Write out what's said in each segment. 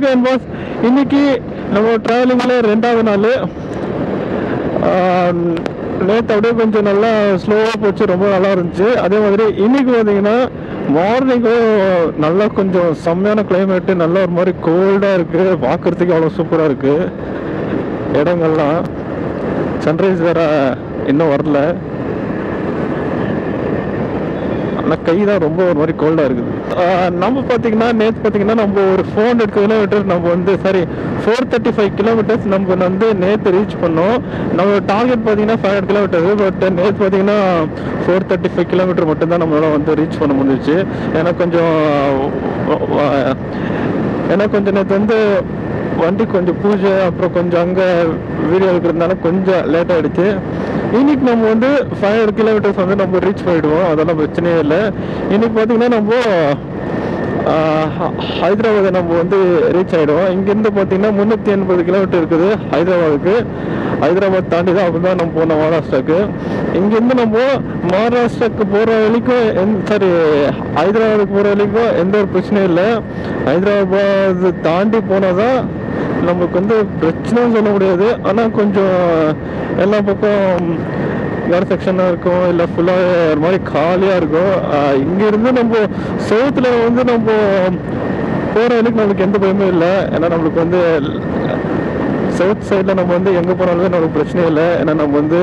வணக்கம் பாஸ் இன்னைக்கு நம்ம ட்ராவலிங்கில் ரெண்டாவது நாள். நேற்று அப்படியே கொஞ்சம் நல்லா ஸ்லோவாக போச்சு ரொம்ப நல்லா இருந்துச்சு. அதே மாதிரி இன்னைக்கு பார்த்தீங்கன்னா மார்னிங்கும் நல்லா கொஞ்சம் செம்மையான கிளைமேட்டு நல்லா ஒரு மாதிரி கோல்டாக இருக்குது பார்க்குறதுக்கு அவ்வளோ சூப்பராக இருக்குது இடங்கள்லாம். சன்ரைஸ் வேறு இன்னும் வரல. ஆனால் கை தான் ரொம்ப ஒரு மாதிரி கோல்டாக இருக்குது. நம்ம பார்த்தீங்கன்னா நேற்று பார்த்தீங்கன்னா நம்ம ஒரு ஃபோர் ஹண்ட்ரட் கிலோமீட்டர் நம்ம வந்து sorry four thirty five kilometers நம்ம வந்து நேற்று ரீச் பண்ணோம். நம்ம டார்கெட் பார்த்தீங்கன்னா ஃபைவ் ஹண்ட்ரட் கிலோமீட்டர் பட் நேற்று பார்த்தீங்கன்னா ஃபோர் தேர்ட்டி ஃபைவ் கிலோமீட்டர் மட்டும்தான் நம்மளால் வந்து ரீச் பண்ண முடிஞ்சிச்சு. ஏன்னா கொஞ்சம் ஏன்னா கொஞ்சம் நேற்று வந்து வண்டி கொஞ்சம் பூஜை அப்புறம் கொஞ்சம் அங்கே வீடியோ எடுக்கிறதுனால கொஞ்சம் லேட் ஆகிடுச்சு இன்னைக்கு நம்ம வந்து ஃபைவ் ஹண்ட்ரட் கிலோமீட்டர்ஸ் வந்து நம்ம ரீச் பண்ணிடுவோம் அதெல்லாம் பிரச்சனையே இல்லை. இன்னைக்கு பார்த்தீங்கன்னா நம்ம ஹைதராபாதை நம்ம வந்து ரீச் ஆகிடுவோம் இங்கேருந்து பார்த்தீங்கன்னா முந்நூற்றி எண்பது கிலோமீட்டர் இருக்குது ஹைதராபாத்துக்கு. ஹைதராபாத் தாண்டி தான் அப்படி தான் நம்ம போனோம் மகாராஷ்டிராக்கு. இங்கேருந்து நம்ம மகாராஷ்டிராக்கு போகிற வரைக்கும் எந் சாரி ஹைதராபாத்துக்கு போகிற வரைக்கும் எந்த ஒரு பிரச்சனையும் இல்லை. ஹைதராபாத் தாண்டி போனால் தான் நமக்கு வந்து பிரச்சனைன்னு சொல்ல முடியாது. ஆனால் கொஞ்சம் எல்லா பக்கம் வேறு செக்ஷனாக இருக்கும். இல்லை ஃபுல்லாக ஒரு மாதிரி காலியாக இருக்கும். இங்கேருந்து நம்ம சவுத்தில் வந்து நம்ம போகிற வரைக்கும் நம்மளுக்கு எந்த பயமும் இல்லை. ஏன்னா நம்மளுக்கு வந்து சவுத் சைடில் நம்ம வந்து எங்கே போனாலுமே நம்மளுக்கு பிரச்சனை இல்லை. ஏன்னா நம்ம வந்து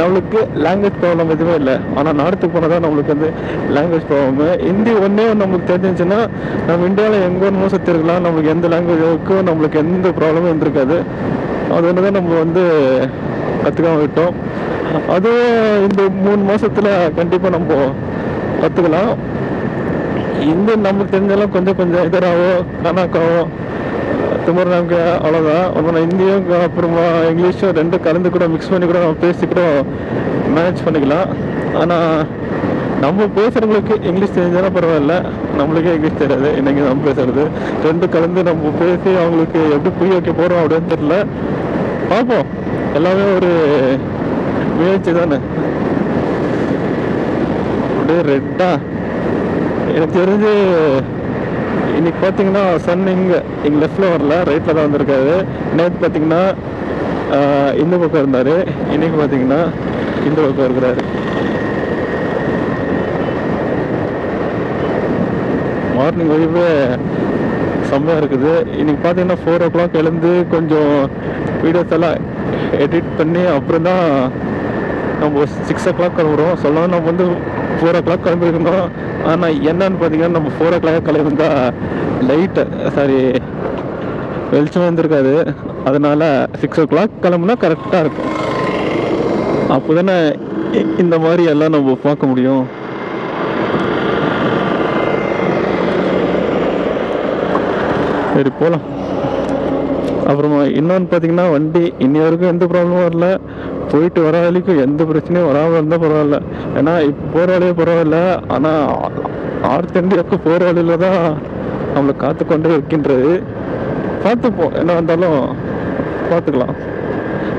நம்மளுக்கு லாங்குவேஜ் ப்ராப்ளம் எதுவுமே இல்லை. ஆனால் நார்த்துக்கு போனால் தான் நம்மளுக்கு வந்து லாங்குவேஜ் ப்ராப்ளம் ஹிந்தி ஒன்றே ஒன்று நம்மளுக்கு தெரிஞ்சிச்சுன்னா நம்ம இந்தியாவில் எங்கே ஒன்றும் சுற்றி இருக்கலாம். நம்மளுக்கு எந்த லாங்குவேஜுக்கும் நம்மளுக்கு எந்த ப்ராப்ளமும் இருந்திருக்காது. அது ஒன்று தான் நம்ம வந்து கற்றுக்காம விட்டோம். அதுவே இந்த மூணு மாதத்தில் கண்டிப்பாக நம்ம கற்றுக்கலாம் இந்த நமக்கு தெரிஞ்செல்லாம் கொஞ்சம் கொஞ்சம் இதராகவோ கணக்காவோ துமர் நமக்கு அவ்வளோதான் அப்புறம் ஹிந்தியும் அப்புறமா இங்கிலீஷும் ரெண்டும் கலந்து கூட மிக்ஸ் பண்ணி கூட நம்ம பேசி கூட மேனேஜ் பண்ணிக்கலாம் ஆனால் நம்ம பேசுகிறவங்களுக்கு இங்கிலீஷ் தெரிஞ்சாலும் பரவாயில்ல நம்மளுக்கே இங்கிலீஷ் தெரியாது இன்றைக்கி நம்ம பேசுகிறது ரெண்டு கலந்து நம்ம பேசி அவங்களுக்கு எப்படி புரிய வைக்க போகிறோம் அப்படின்னு தெரில பார்ப்போம் எல்லாமே ஒரு முயற்சி தானே அப்படியே ரெட்டா எனக்கு தெரிஞ்சு இன்னைக்கு பார்த்தீங்கன்னா சன் இங்கே இங்கே லெஃப்டில் வரல ரைட்டில் தான் வந்திருக்காரு. நேற்று பார்த்தீங்கன்னா இந்த பக்கம் இருந்தார். இன்னைக்கு பார்த்தீங்கன்னா இந்த பக்கம் இருக்கிறாரு. மார்னிங் வைவே செம்மையாக இருக்குது. இன்னைக்கு பார்த்தீங்கன்னா ஃபோர் ஓ கிளாக் எழுந்து கொஞ்சம் வீடியோஸ் எல்லாம் எடிட் பண்ணி அப்புறம் தான் நம்ம சிக்ஸ் ஓ கிளாக் கிளம்புறோம். சொல்லணும் நம்ம வந்து ஃபோர் ஓ கிளாக் கிளம்பிருக்கணும் ஆனால் என்னன்னு பார்த்தீங்கன்னா நம்ம ஃபோர் ஓ கிளாக் கிளம்பிருந்தா லைட்டு சாரி வெளிச்சம் வந்திருக்காது. அதனால் சிக்ஸ் ஓ கிளாக் கிளம்புனா கரெக்டாக இருக்கும். அப்போ தானே இந்த மாதிரி எல்லாம் நம்ம பார்க்க முடியும். சரி போகலாம் அப்புறமா இன்னொன்று பார்த்தீங்கன்னா வண்டி இன்னி வரைக்கும் எந்த ப்ராப்ளமும் வரல. போயிட்டு வர வரைக்கும் எந்த பிரச்சனையும் வராமல் இருந்தால் பரவாயில்ல. ஏன்னா இப்போ போகிற வழியே பரவாயில்ல. ஆனால் ஆர்த்தண்டி எப்போ போகிற வழியில தான் நம்மளை காத்து கொண்டே இருக்கின்றது. பார்த்துப்போம். என்ன வந்தாலும் பார்த்துக்கலாம்.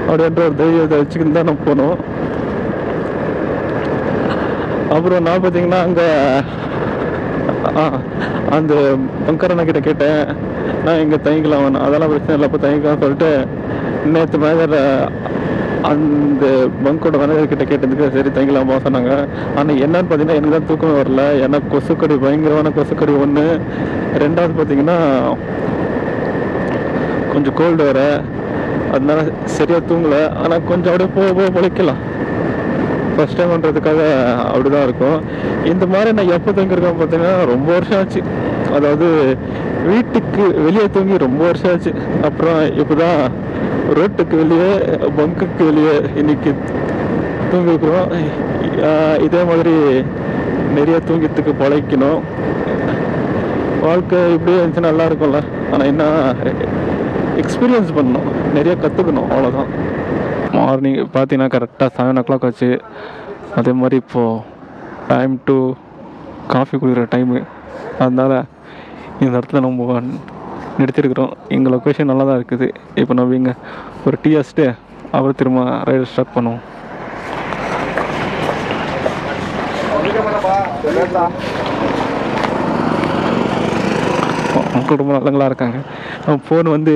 அப்படின்ற ஒரு தைரியத்தை வச்சுக்கிட்டு தான் நம்ம போனோம் அப்புறம் நான் பார்த்தீங்கன்னா அங்கே ஆ அந்த பங்கரண்ணா கிட்ட கேட்டேன். நான் இங்கே தயங்கலாம் அதெல்லாம் பிரச்சனை இல்லை. அப்போ தயங்கலாம் சொல்லிட்டு நேற்று மேனேஜர் அந்த பங்கோட மேனேஜர்கிட்ட கேட்டதுக்கு சரி தங்கிலாமா சொன்னாங்க. ஆனால் என்னன்னு பார்த்தீங்கன்னா எனக்கு தான் தூக்கமே வரல. ஏன்னா கொசுக்கடி பயங்கரமான கொசுக்கடி ஒன்று ரெண்டாவது பார்த்தீங்கன்னா கொஞ்சம் கோல்டு வேறு. அதனால சரியாக தூங்கலை. ஆனால் கொஞ்சம் அப்படியே போக போக பொழைக்கலாம். ஃபஸ்ட் டைம் பண்ணுறதுக்காக அப்படிதான் இருக்கும். இந்த மாதிரி நான் எப்போ தங்கியிருக்கேன் பார்த்தீங்கன்னா ரொம்ப வருஷம் ஆச்சு. அதாவது வீட்டுக்கு வெளியே தூங்கி ரொம்ப வருஷம் ஆச்சு. அப்புறம் இப்போதான் ரோட்டுக்கு வெளியே பங்குக்கு வெளியே இன்னைக்கு தூங்கிக்கிறோம் இதே மாதிரி நிறைய தூங்கித்துக்கு பழகிக்கணும். வாழ்க்கை இப்படியே இருந்துச்சு நல்லா இருக்கும்ல. ஆனால் என்ன எக்ஸ்பீரியன்ஸ் பண்ணணும். நிறைய கற்றுக்கணும் அவ்வளோதான் மார்னிங் பார்த்தீங்கன்னா கரெக்டாக செவன் ஓ கிளாக் ஆச்சு. அதே மாதிரி இப்போது டைம் டு காஃபி குடிக்கிற டைமு அதனால் இந்த இடத்துல நம்ம நிறுத்திருக்கிறோம் எங்கள் லொக்கேஷன் நல்லா தான் இருக்குது. இப்போ நம்ம இங்கே ஒரு டீ அடிச்சுட்டு அப்புறம் திரும்ப ரைடு ஸ்டார்ட் பண்ணுவோம். குடும்பம் ரொம்ப இருக்காங்க. ஃபோன் வந்து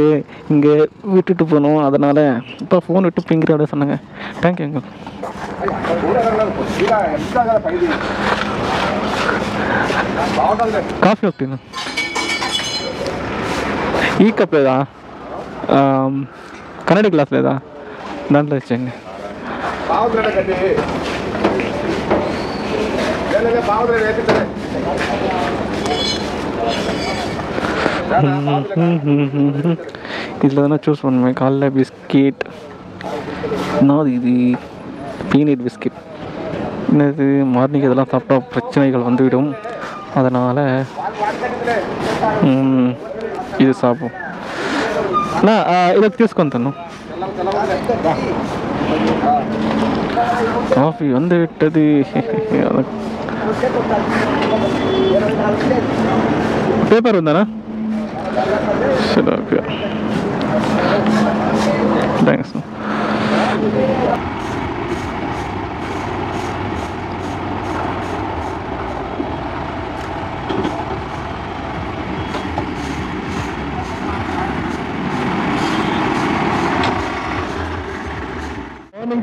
இங்கே விட்டுட்டு போகணும் அதனால் இப்போ ஃபோன் விட்டு பிங்கிற அப்படியே சொன்னாங்க. தேங்க்யூ எங்கள் காஃபி ஓகேண்ணா కప్ లేదా ఆమ్, కన్నడ గ్లాస్ లేదా దాంట్లో ఇచ్చేయండి இதில் தானே சூஸ் பண்ணுவேன் காலைல பிஸ்கெட் என்னது இது பீனட் பிஸ்கெட் என்னது மார்னிங் இதெல்லாம் சாப்பிட்டா பிரச்சனைகள் வந்துவிடும் அதனால் ఇది షాపు. నా ఇదొక తీసుకుంటాను. కాఫీ వంద విట్టది పేపర్ ఉందా సరే ఓకే థ్యాంక్స్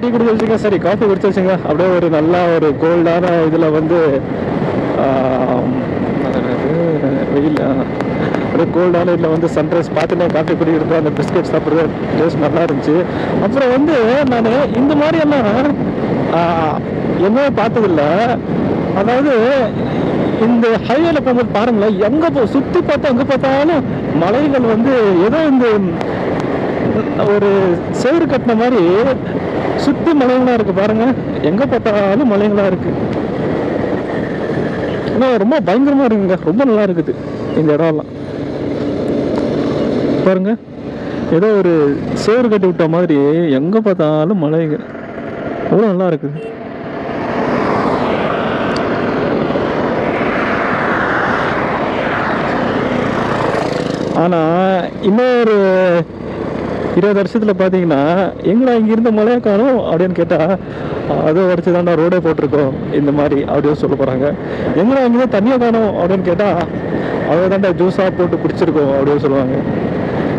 டீ குடிச்சு வச்சுங்க சரி காஃபி குடிச்சு வச்சுங்க அப்படியே ஒரு நல்ல ஒரு கோல்டான இதில் வந்து வெயில் ஒரு கோல்டான இதில் வந்து சன்ரைஸ் பார்த்துட்டே காஃபி குடிக்கிறது அந்த பிஸ்கெட் சாப்பிட்றது டேஸ்ட் நல்லா இருந்துச்சு. அப்புறம் வந்து நான் இந்த மாதிரியெல்லாம் ஆ, எங்கேயுமே பார்த்ததில்ல. அதாவது இந்த ஹைவேல போகும்போது பாருங்களேன் எங்கே போ சுற்றி பார்த்தா எங்க பார்த்தாலும் மலைகள் வந்து ஏதோ இந்த ஒரு சேறு கட்டின மாதிரி சுத்தி மலைங்களா இருக்கு பாருங்க. எங்க பார்த்தாலும் மலைங்களா இருக்கு. ஆனா ரொம்ப பயங்கரமா இருக்குங்க. ரொம்ப நல்லா இருக்குது இந்த இடம்லாம். பாருங்க. ஏதோ ஒரு சோறு கட்டி விட்ட மாதிரி எங்க பார்த்தாலும் மலைங்க அவ்வளோ நல்லா இருக்குது. ஆனா இன்னொரு இருபது வருஷத்தில் பார்த்தீங்கன்னா எங்கடா இங்க இருந்த மழையை காணும் அப்படின்னு கேட்டால் அதை உடச்சு தாண்டா ரோடே போட்டிருக்கோம் இந்த மாதிரி அப்படின்னு சொல்ல போகிறாங்க எங்கடா இங்கே தண்ணியை காணும் அப்படின்னு கேட்டால் அதை தாண்டா ஜூஸாக போட்டு குடிச்சிருக்கோம் அப்படின்னு சொல்லுவாங்க.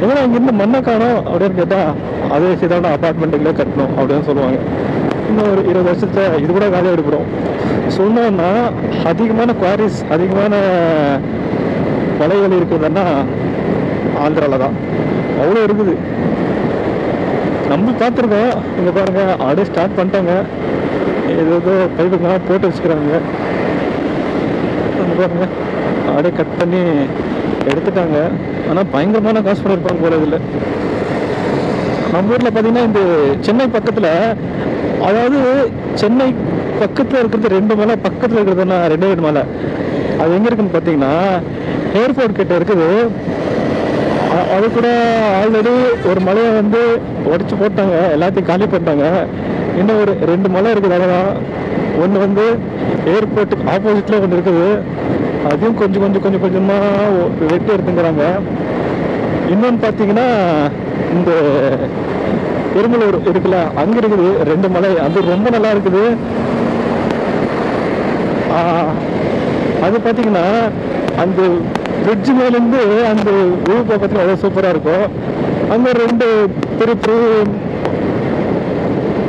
எங்கடா இங்கிருந்து மண்ணை காணும் அப்படின்னு கேட்டால் அதை வச்சு தாண்டா அப்பார்ட்மெண்ட்டுகளே கட்டணும் அப்படின்னு சொல்லுவாங்க. இன்னும் ஒரு இருபது வருஷத்தில் இது கூட காலி எடுக்கிறோம் சொன்னோம்னா அதிகமான குவாரிஸ் அதிகமான மலைகள் இருக்குதுன்னா ஆந்திராவில் தான் அவ்வளோ இருக்குது. நம்ம பார்த்துருக்கோம். இங்கே பாருங்க ஆடே ஸ்டார்ட் பண்ணிட்டாங்க. ஏதோ ஏதோ போட்டு வச்சுக்கிறாங்க. இங்க பாருங்க அப்படியே கட் பண்ணி எடுத்துட்டாங்க. ஆனால் பயங்கரமான காசு பண்ணியிருப்பாங்க போல இதில். நம்ம ஊரில் பார்த்தீங்கன்னா இந்த சென்னை பக்கத்தில் அதாவது சென்னை பக்கத்தில் இருக்கிறது ரெண்டு மலை பக்கத்தில் இருக்கிறதுனா ரெண்டே ரெண்டு மலை. அது எங்கே இருக்குன்னு பார்த்தீங்கன்னா ஏர்போர்ட் கிட்ட இருக்குது. அது கூட ஆல்ரெடி ஒரு மலையை வந்து உடைச்சு போட்டாங்க. எல்லாத்தையும் காலி பண்ணிட்டாங்க. இன்னும் ஒரு ரெண்டு மலை இருக்குது அவ்வளோதான் ஒன்று வந்து ஏர்போர்ட்டுக்கு ஆப்போசிட்டில் ஒன்று இருக்குது. அதையும் கொஞ்சம் கொஞ்சம் கொஞ்சம் கொஞ்சமாக வெட்டி எடுத்துங்கிறாங்க இன்னொன்று பார்த்தீங்கன்னா இந்த பெருமலூர் இருக்குல்ல அங்கே இருக்குது ரெண்டு மலை. அது ரொம்ப நல்லா இருக்குது. அது பார்த்தீங்கன்னா அந்த பிரிட்ஜ் மேலேருந்து அந்த வியூ பக்கத்தில் அவ்வளோ சூப்பராக இருக்கும். அங்கே ரெண்டு திருப்பூர்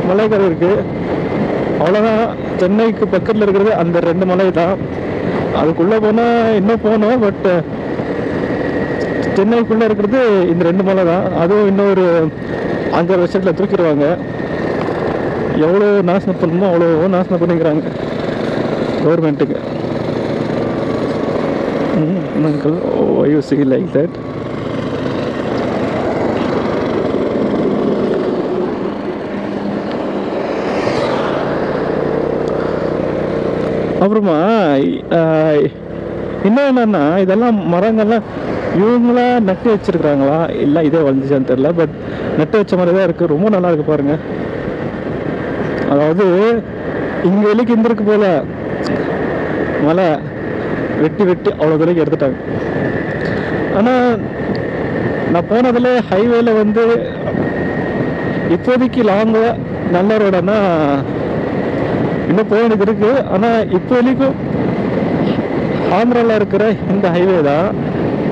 மலைகள் இருக்குது அவ்வளோதான் சென்னைக்கு பக்கத்தில் இருக்கிறது அந்த ரெண்டு மலை தான். அதுக்குள்ளே போனால் இன்னும் போனோம் பட் சென்னைக்குள்ளே இருக்கிறது இந்த ரெண்டு மலை தான். அதுவும் இன்னொரு அஞ்சாறு வருஷத்தில் தூக்கிடுவாங்க. எவ்வளோ நாசனம் பண்ணணுமோ அவ்வளோ நாசனம் பண்ணிக்கிறாங்க கவர்மெண்ட்டுக்கு uncle why oh, you see like that? அப்புறமா என்ன இன்னும் என்னன்னா இதெல்லாம் மரங்கள்லாம் இவங்களா நட்டு வச்சிருக்கிறாங்களா? இல்லை இதே வளர்ந்துச்சான்னு தெரியல பட் நட்டு வச்ச மாதிரி தான் இருக்குது ரொம்ப நல்லா இருக்கு பாருங்க. அதாவது இங்க வெளிக்கு இருந்திருக்கு போல. மலை வெட்டி வெட்டி அவ்வளோ தூரம் எடுத்துட்டாங்க. ஆனால் நான் போனதில் ஹைவேல வந்து இப்போதைக்கு லாங்காக நல்ல ரோடனா இன்னும் போக வேண்டியது இருக்கு. ஆனால் இப்போ வரைக்கும் ஆந்திராவில் இருக்கிற இந்த ஹைவே தான்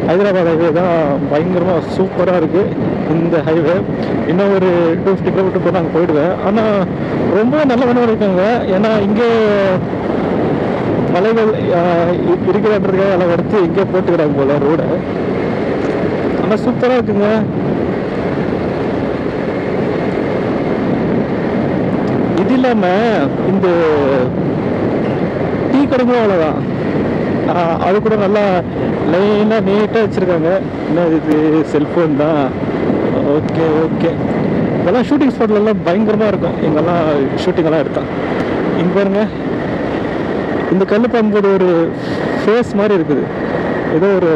ஹைதராபாத் ஹைவே தான் பயங்கரமாக சூப்பராக இருக்குது இந்த ஹைவே இன்னும் ஒரு டூ ஃபிஃப்டி கிலோமீட்டர் போனால் அங்கே போயிடுவேன். ஆனால் ரொம்ப நல்ல பண்ண இருக்காங்க ஏன்னா இங்கே மலைகள் ஆஹ், இருக்கிறன்றதுக்காக எல்லாம் வரைச்சி இங்கே போட்டுக்கிறாங்க போல ரோடு ஆனால் சூப்பராக இருக்குங்க. இது இல்லாமல் இந்த டீ கடைங்களும் அவ்வளோதான் அது கூட நல்லா லைனாக நீட்டாக வச்சுருக்காங்க. என்ன இது செல்ஃபோன் தான்? Okay okay. இதெல்லாம் ஷூட்டிங் ஸ்பாட்லலாம் பயங்கரமாக இருக்கும். இங்கெல்லாம் ஷூட்டிங்கெல்லாம் எடுத்தான் இங்கே பாருங்கள் இந்த கல் பார்க்கும்போது ஒரு ஃபேஸ் மாதிரி இருக்குது. ஏதோ ஒரு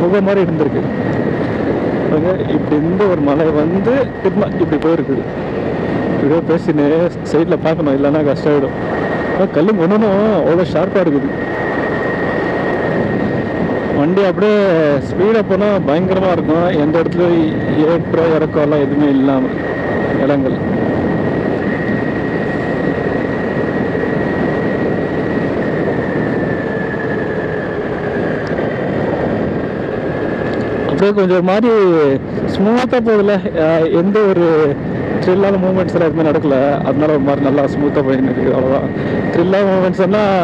முகம் மாதிரி இருந்திருக்கு. இப்படி இந்த ஒரு மலை வந்து திரும்ப இப்படி போயிருக்குது. இப்படியோ பேசின்னு சைடில் பார்க்கணும் இல்லைன்னா கஷ்டம் ஆகிடும் கல் ஒன்றும் அவ்வளோ ஷார்ப்பாக இருக்குது. வண்டி அப்படியே ஸ்பீடாக போனால் பயங்கரமாக இருக்கும். எந்த இடத்துல ஏற்றம் இறக்கம் எல்லாம் எதுவுமே இல்லாமல் இடங்கள் அப்படியே கொஞ்சம் ஒரு மாதிரி ஸ்மூத்தாக போகுதுல எந்த ஒரு த்ரில்லான மூமெண்ட்ஸ் எதுவுமே நடக்கல. அதனால ஒரு மாதிரி நல்லா ஸ்மூத்தாக போயின்னு இருக்கு அவ்வளோதான் த்ரில்லாக மூமெண்ட்ஸ் எல்லாம்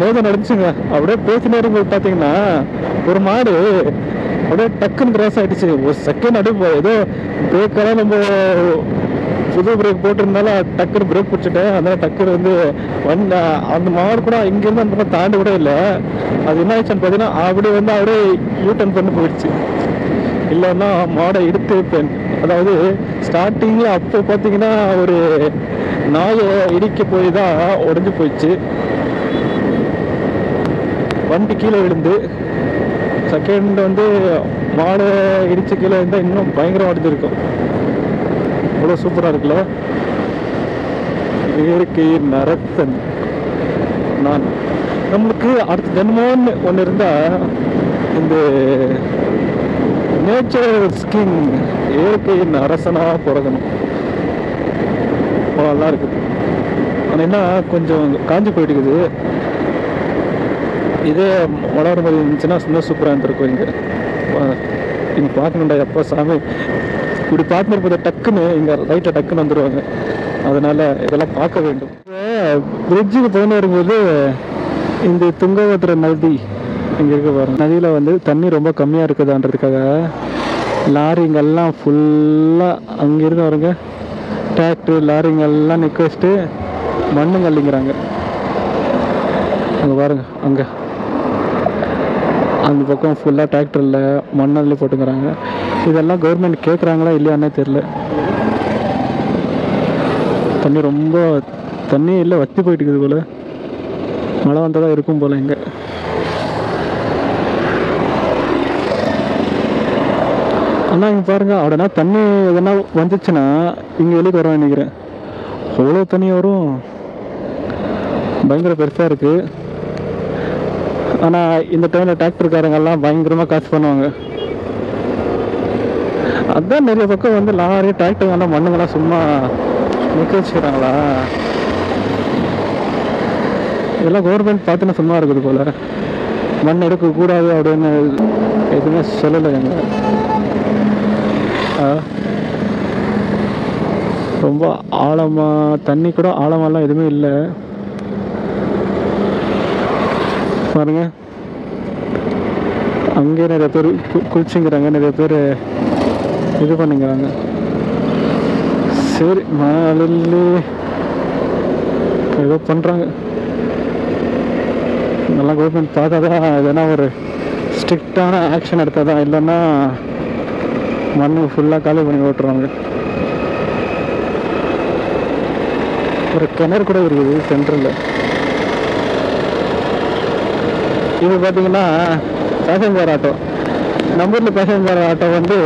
நேரம் நடந்துச்சுங்க. அப்படியே பேசினே இருக்கும்போது பார்த்தீங்கன்னா ஒரு மாடு அப்படியே டக்குன்னு கிராஸ் ஆகிடுச்சு ஒரு செகண்ட் அப்படியே ஏதோ பிரேக்கெல்லாம் நம்ம புது பிரேக் போட்டிருந்தாலும் டக்குன்னு பிரேக் பிடிச்சிட்டேன். அதனால டக்குன்னு வந்து வந்த அந்த மாடு கூட இங்கேருந்து அந்த பக்கம் தாண்டி கூட இல்லை. அது என்ன ஆயிடுச்சுன்னு பார்த்தீங்கன்னா அப்படியே வந்து அப்படியே யூ பண்ணி போயிடுச்சு. இல்லைன்னா மாடை எடுத்து வைப்பேன். அதாவது ஸ்டார்டிங்கில் அப்போ பார்த்தீங்கன்னா ஒரு நாயை இடிக்க போய் தான் உடஞ்சி போயிடுச்சு. வண்டி கீழே விழுந்து செகண்ட் வந்து மாடை இடிச்சு கீழே இருந்தால் இன்னும் பயங்கரம் உடஞ்சிருக்கும் அவ்வளோ சூப்பராக இருக்குல்ல? இயற்கையின் நரத்தன். நான் நம்மளுக்கு அடுத்த ஜென்மோன்னு ஒன்று இருந்தால் இந்த நேச்சர் ஸ்கின் இயற்கையின் அரசனாக பிறகணும் நல்லா இருக்குது ஆனால் என்ன கொஞ்சம் காஞ்சி போயிட்டுக்குது இதே வளர மாதிரி இருந்துச்சுன்னா இன்னும் சூப்பராக இருந்திருக்கும் இங்கே. இங்கே பார்க்கணுண்டா எப்போ சாமி? இப்படி பார்த்துருப்பது டக்குன்னு இங்கே ரைட்டில் டக்குன்னு வந்துடுவாங்க அதனால் இதெல்லாம் பார்க்க வேண்டும். பிரிட்ஜுக்கு போன வரும்போது இந்த துங்கபத்ர நதி இங்கே இருக்க பாருங்க. நதியில் வந்து தண்ணி ரொம்ப கம்மியாக இருக்குதான்றதுக்காக லாரிங்கெல்லாம் ஃபுல்லாக அங்கேருந்து வருங்க டிராக்டர் லாரிங்கெல்லாம் நிற்க வச்சுட்டு மண்ணுங்க அள்ளிங்கிறாங்க அங்கே பாருங்க அங்கே. அந்த பக்கம் ஃபுல்லாக டிராக்டரில் மண்ணல்லி போட்டுக்கிறாங்க. இதெல்லாம் கவர்மெண்ட் கேட்குறாங்களா இல்லையானே தெரில தண்ணி ரொம்ப தண்ணி இல்லை வத்தி போயிட்டு இருக்குது போல். மழை வந்தால் தான் இருக்கும் போல் இங்கே. அண்ணா இங்கே பாருங்கள் அப்படின்னா தண்ணி எதனா வந்துச்சுன்னா இங்கே வெளியே வருவேன் நினைக்கிறேன் அவ்வளோ தண்ணி வரும். பயங்கர பெருசாக இருக்குது ஆனால் இந்த டைமில் டிராக்டர்காரங்கெல்லாம் பயங்கரமாக காசு பண்ணுவாங்க. அதுதான் நிறைய பக்கம் வந்து லாரி டிராக்டர்லாம் மண்ணுங்கெல்லாம் சும்மா நிற்க வச்சுக்கிறாங்களா? இதெல்லாம் கவர்மெண்ட் பார்த்துன்னு சும்மா இருக்குது போல். மண் எடுக்கக்கூடாது அப்படின்னு எதுவுமே சொல்லலை எங்க. ரொம்ப ஆழமாக தண்ணி கூட ஆழமாலாம் எதுவுமே இல்லை. பாருங்க. அங்கே நிறைய பேர் கு- குளிச்சுங்கிறாங்க நிறைய பேர் இது பண்ணிக்கிறாங்க. சரி மழையில் ஏதோ பண்ணுறாங்க நல்லா கவர்மெண்ட் பார்த்தா தான் எதனா ஒரு ஸ்ட்ரிக்டான ஆக்ஷன் எடுத்தால் தான் இல்லைன்னா மண் ஃபுல்லாக காலி பண்ணி ஓட்டுறாங்க ஒரு கிணறு கூட இருக்குது சென்ட்ரலில் இது பார்த்தீங்கன்னா பேசஞ்சர் ஆட்டோ நம்ம ஊரில் பேசஞ்சர் ஆட்டோ வந்து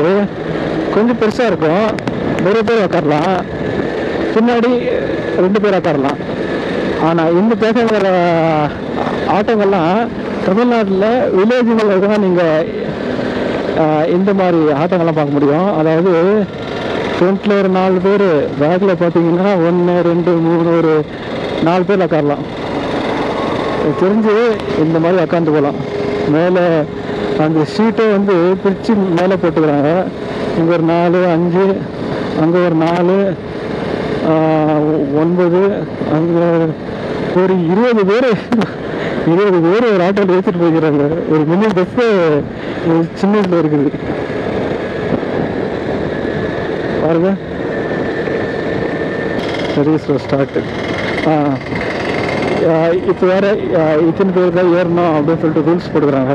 கொஞ்சம் பெருசாக இருக்கும். நிறைய பேர் உக்காரலாம். பின்னாடி ரெண்டு பேர் உக்காரலாம். ஆனால் இந்த பேசஞ்சர் ஆட்டோங்கள்லாம் தமிழ்நாட்டில் வில்லேஜுங்களில் தான் நீங்கள் இந்த மாதிரி ஆட்டங்கள்லாம் பார்க்க முடியும். அதாவது ஃப்ரண்ட்டில் ஒரு நாலு பேர் பேக்கில் பார்த்தீங்கன்னா ஒன்று ரெண்டு மூணு ஒரு நாலு பேர் உக்காரலாம். தெரிஞ்சு இந்த மாதிரி உக்காந்து போகலாம். மேலே அந்த ஷீட்டை வந்து பிரித்து மேலே போட்டுக்கிறாங்க. இங்கே ஒரு நாலு அஞ்சு அங்கே ஒரு நாலு ஒன்பது அங்கே ஒரு இருபது பேர் இருபது பேர் ஒரு ஆட்டோவில் ஏற்றிட்டு போய்க்கிறாங்க. ஒரு மினி பஸ்ஸு சின்ன இதில் இருக்குது. பாருங்க. சர்வீஸ் ஸ்டார்ட் இப்போ வேறு இத்தனை பேர் தான் ஏறணும் அப்படின்னு சொல்லிட்டு ரூல்ஸ் போட்டுக்கிறாங்க.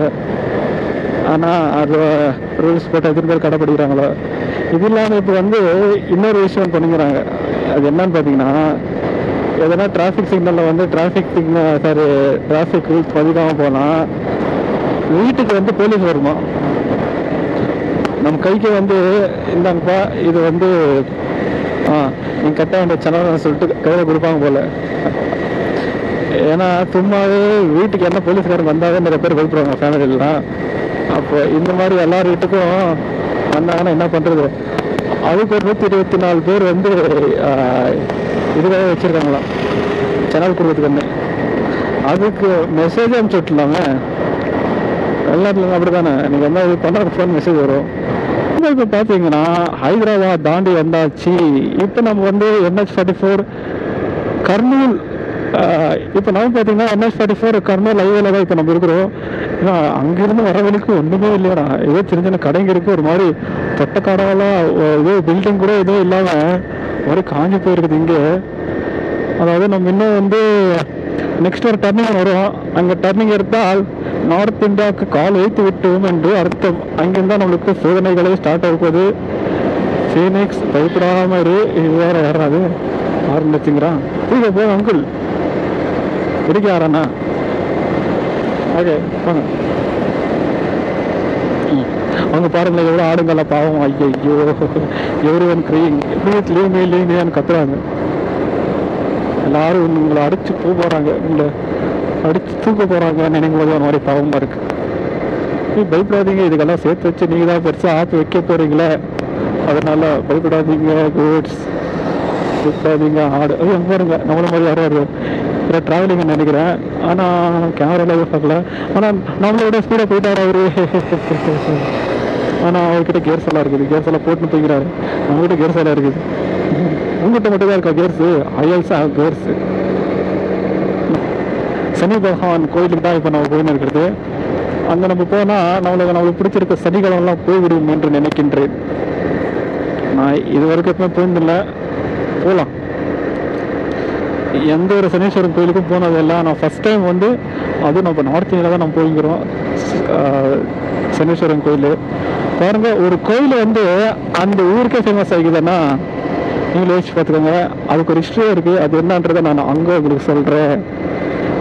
ஆனால் அது ரூல்ஸ் போட்டு எத்தனை பேர் கடைப்பிடிக்கிறாங்களோ. இது இல்லாமல் இப்போ வந்து இன்னொரு விஷயம் பண்ணிக்கிறாங்க. அது என்னன்னு பார்த்தீங்கன்னா எதனா டிராஃபிக் சிக்னலில் வந்து traffic signal sorry traffic rules மதிக்காமல் போனால் வீட்டுக்கு வந்து போலீஸ் வருமா? நம்ம கைக்கு வந்து இந்தாங்கப்பா இது வந்து ஆ நீங்கள் கட்ட வேண்டிய செலவு சொல்லிட்டு கையில் கொடுப்பாங்க போல. ஏன்னா சும்மாவே வீட்டுக்கு என்ன போலீஸ்காரங்க வந்தாவே நிறைய பேர் பயப்படுவாங்க ஃபேமிலிலாம் அப்போ இந்த மாதிரி எல்லார் வீட்டுக்கும் வந்தாங்கன்னா என்ன பண்ணுறது அதுக்கு ஒரு நூற்றி இருபத்தி நாலு பேர் வந்து இதுவே இதுக்காக வச்சுருக்காங்களாம். சேனல் கொடுக்கறதுக்கு அதுக்கு மெசேஜ் அனுப்பிச்சு விட்டுலாமே எல்லாத்துலையும் அப்படி தானே நீங்கள் என்ன இது பண்ண ஃபோன் மெசேஜ் வரும். இப்போ பார்த்தீங்கன்னா ஹைதராபாத் தாண்டி வந்தாச்சு. இப்போ நம்ம வந்து என்ஹெச் ஃபார்ட்டி ஃபோர் கர்னூல் இப்போ நம்ம பார்த்தீங்கன்னா எம்எஸ் ஃபார்ட்டி ஃபோர் கர்னூல் ஹைவேல தான் இப்போ நம்ம இருக்கிறோம். ஏன்னா அங்கேருந்து வர வழிக்கு ஒன்றுமே இல்லையாடா. ஏதோ சின்ன சின்ன கடைங்க இருக்குது ஒரு மாதிரி தொட்டக்காடாலாம் ஏதோ பில்டிங் கூட எதுவும் இல்லாமல் ஒரு காஞ்சி போயிருக்குது இங்கே. அதாவது நம்ம இன்னும் வந்து நெக்ஸ்ட் ஒரு டர்னிங் வரும். அங்கே டர்னிங் எடுத்தால் நார்த் இந்தியாவுக்கு கால் வைத்து விட்டோம் என்று அர்த்தம். அங்கிருந்தா நம்மளுக்கு சோதனைகளே ஸ்டார்ட் ஆகுது ஃபீனிக்ஸ் பயப்படாமல் இரு இது வேறு யாராது ஆரம்பிச்சுங்கிறான். தூக்க போய் அங்குள் பிடிக்க யாராண்ணா ஓகே வாங்க. அவங்க பாருங்களேன் எவ்வளோ ஆடுங்கள பாவம். ஐயோ everyone crying please leave me leave மீன்னு கத்துறாங்க. எல்லாரும் உங்களை அடிச்சு பூ போகிறாங்க உங்களை அடிச்சு தூக்க போகிறாங்கன்னு நினைக்கும் போது ஒரு மாதிரி பாவமாக இருக்கு. நீ பயப்படாதீங்க. இதுக்கெல்லாம் சேர்த்து வச்சு நீங்கள் தான் பெருசாக ஆப்பு வைக்க போகிறீங்களே அதனால பயப்படாதீங்க குட்ஸ் பயப்படாதீங்க ஆடு ஐயோ அங்க பாருங்க. நம்மள மாதிரி யாரும் வருது இல்லை நினைக்கிறேன். ஆனால் கேமரால பார்க்கல. ஆனால் நம்மளோட ஸ்பீடாக போயிட்டார் அவரு. ஆனால் அவர்கிட்ட கேர்ஸ் எல்லாம் இருக்குது. கேர்ஸ் எல்லாம் போட்டுன்னு தூங்கிறாரு. நம்மகிட்ட கேர்ஸ் எல்லாம் இருக்குது. உங்ககிட்ட மட்டும் தான் இருக்கா கேர்ஸ் ஐஎல்ஸ் கேர்ஸ் சனி பகவான் கோயிலுக்கு தான் இப்போ நம்ம போயின்னு இருக்கிறது. அங்கே நம்ம போனால் நம்மளுக்கு நம்மளுக்கு பிடிச்சிருக்க சனிக்கிழமெல்லாம் போய்விடும் என்று நினைக்கின்றேன். நான் இது வரைக்கும் எப்பவுமே போயிருந்தில்ல போகலாம் எந்த ஒரு சனீஸ்வரன் கோயிலுக்கும் போனதெல்லாம் நான் ஃபர்ஸ்ட் டைம் வந்து அதுவும் நம்ம நார்த் இந்தியாவில் தான் நம்ம போய்க்கிறோம். சனீஸ்வரன் கோயில். பாருங்க ஒரு கோயில் வந்து அந்த ஊருக்கே ஃபேமஸ் ஆகிக்குதுன்னா நீங்களே யோசிச்சு பார்த்துக்கோங்க. அதுக்கு ஒரு ஹிஸ்ட்ரியே இருக்குது அது என்னன்றதை நான் அங்கே உங்களுக்கு சொல்கிறேன்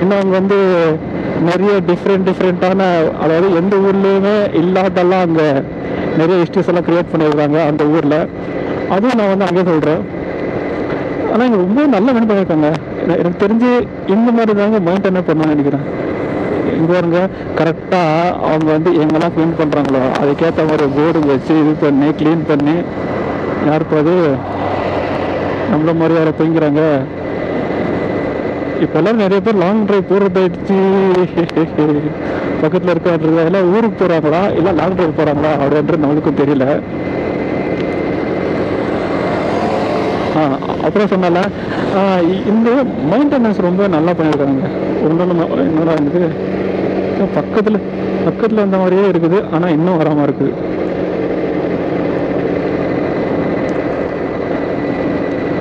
இன்னும் அங்கே வந்து நிறைய டிஃப்ரெண்ட் டிஃப்ரெண்ட்டான அதாவது எந்த ஊர்லேயுமே இல்லாதெல்லாம் அங்கே நிறைய ஹிஸ்ட்ரிஸ் எல்லாம் க்ரியேட் பண்ணியிருக்காங்க அந்த ஊரில். அதுவும் நான் வந்து அங்கே சொல்கிறேன் ஆனால் இங்கே ரொம்ப நல்ல மெயின் பண்ணியிருக்காங்க எனக்கு- எனக்கு தெரிஞ்சு இந்த மாதிரி தாங்க மெயின்டைன் பண்ணணும்னு நினைக்கிறேன். இங்கே பாருங்க கரெக்டாக அவங்க வந்து எங்கெல்லாம் க்ளீன் பண்ணுறாங்களோ அதுக்கேற்ற மாதிரி போர்டு வச்சு இது பண்ணி க்ளீன் பண்ணி யாருக்கும் அது? நம்மள மாதிரி யாரை தூங்கிறாங்க இப்போல்லாம் நிறைய பேர் லாங் ட்ரைவ் போகிறது ஆயிடுச்சு. பக்கத்தில் இருக்கிறது எல்லாம் ஊருக்கு போகிறாங்களா இல்லை லாங் ட்ரைவ் போகிறாங்களா அப்படின்றது நம்மளுக்கும் தெரியல. ஆ அப்புறம் சொன்னால இந்த மெயின்டெனன்ஸ் ரொம்ப நல்லா பண்ணியிருக்காங்க. ஒன்றும் என்னடா வந்து பக்கத்தில் பக்கத்தில் அந்த மாதிரியே இருக்குது. ஆனால் இன்னும் வராமல் இருக்குது.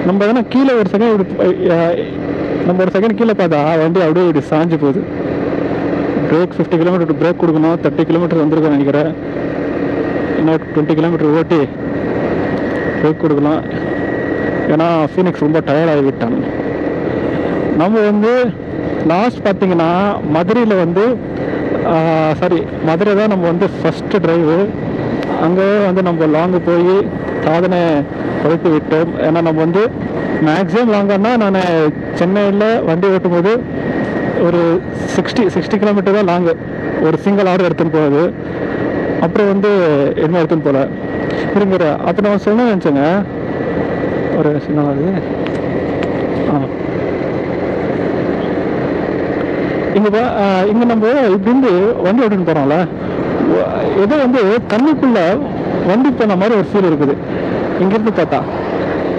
நம்ம எதனா கீழே ஒரு செகண்ட் இப்படி நம்ம ஒரு செகண்ட் கீழே பார்த்தா வண்டி அப்படியே இப்படி சாஞ்சு போகுது. பிரேக் ஃபிஃப்டி கிலோமீட்டர் பிரேக் கொடுக்கணும். தேர்ட்டி கிலோமீட்டர் வந்திருக்கேன் நினைக்கிறேன். இன்னும் டுவெண்ட்டி கிலோமீட்டர் ஓட்டி பிரேக் கொடுக்கலாம். ஏன்னா ஃபீனிக்ஸ் ரொம்ப டயர்ட் ஆகிவிட்டான் நம்ம வந்து லாஸ்ட் பார்த்தீங்கன்னா மதுரையில் வந்து சாரி மதுரை தான் நம்ம வந்து ஃபஸ்ட்டு டிரைவு அங்கே வந்து நம்ம லாங்கு போய் சாதனை குறைத்து விட்டோம். ஏன்னா நம்ம வந்து மேக்ஸிமம் லாங்கன்னா நான் சென்னையில் வண்டி ஓட்டும்போது ஒரு சிக்ஸ்டி சிக்ஸ்டி கிலோமீட்டர் தான் லாங்கு ஒரு சிங்கிள் ஆர்டர் எடுத்துன்னு போகுது அப்புறம் வந்து என்ன எடுத்துன்னு போகல இருங்கிற அப்போ நான் சொன்னேன் நினச்சேங்க ஒரு சின்ன ஆ. இங்க இங்கே இங்க நம்ம இப்படிந்து வண்டி ஓட்டுன்னு போறோம்ல. ஒ- ஏதோ வந்து தண்ணிக்குள்ள வண்டி போன மாதிரி ஒரு ஃபீல் இருக்குது. இங்கிருந்து பார்த்தா.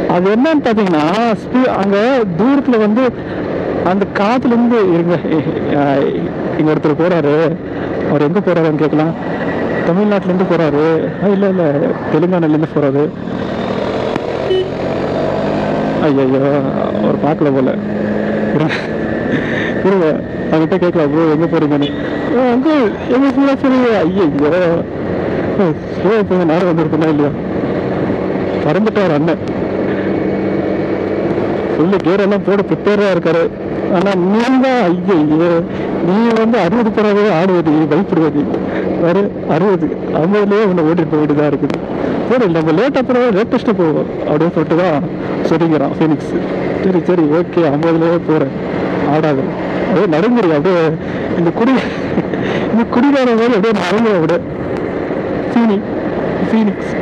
அது என்னன்னு பார்த்தீங்கன்னா ஸ்பீ அங்க தூரத்துல வந்து அந்த காற்றுலேருந்து இருந்து இருங்க இங்கே இங்க ஒருத்தர் போறாரு. அவர் எங்கே போறாருன்னு கேட்கலாம் தமிழ்நாட்டுல இருந்து போறாரு. இல்லை தெலுங்கானாலேருந்து போகிறாரு தெலுங்கானால இருந்து போறாரு. ஐயோ அவர் பார்க்கல போல. இருங்க அவங்ககிட்ட கேட்கலாம் ப்ரோ எங்கே போகிறீங்கன்னு அங்கிள் எங்க ஃபுல்லாக சொல்லுங்க ஐயோ ஸோ இப்போ நேரம் வந்துருக்குமா இல்லையா? பறந்துட்டார் அண்ணன். சொல்லு கேர் எல்லாம் போட ப்ரிப்பேராக இருக்காரு. ஆனா நீங்க ஐயோ நீ வந்து அறுபது போறாவே ஆடுவது பயப்படுவது. வேற அறுபது ஐம்பதுலேயே உன்னை ஓட்டிட்டு போயிட்டு தான் இருக்குது. சரி நம்ம லேட்டாக போறோம் லேட்டஸ்ட்டு போவோம். அப்படின்னு சொல்லிட்டு தான் சொல்லிக்கிறான் ஃபீனிக்ஸ் சரி சரி ஓகே ஐம்பதுலேயே போகிறேன் ஆடாது. அப்படியே நடுங்குறி அப்படியே இந்த குடி இந்த குடிகார மாதிரி அப்படியே நடுங்குற அப்படியே ஃபீனி ஃபீனிக்ஸ்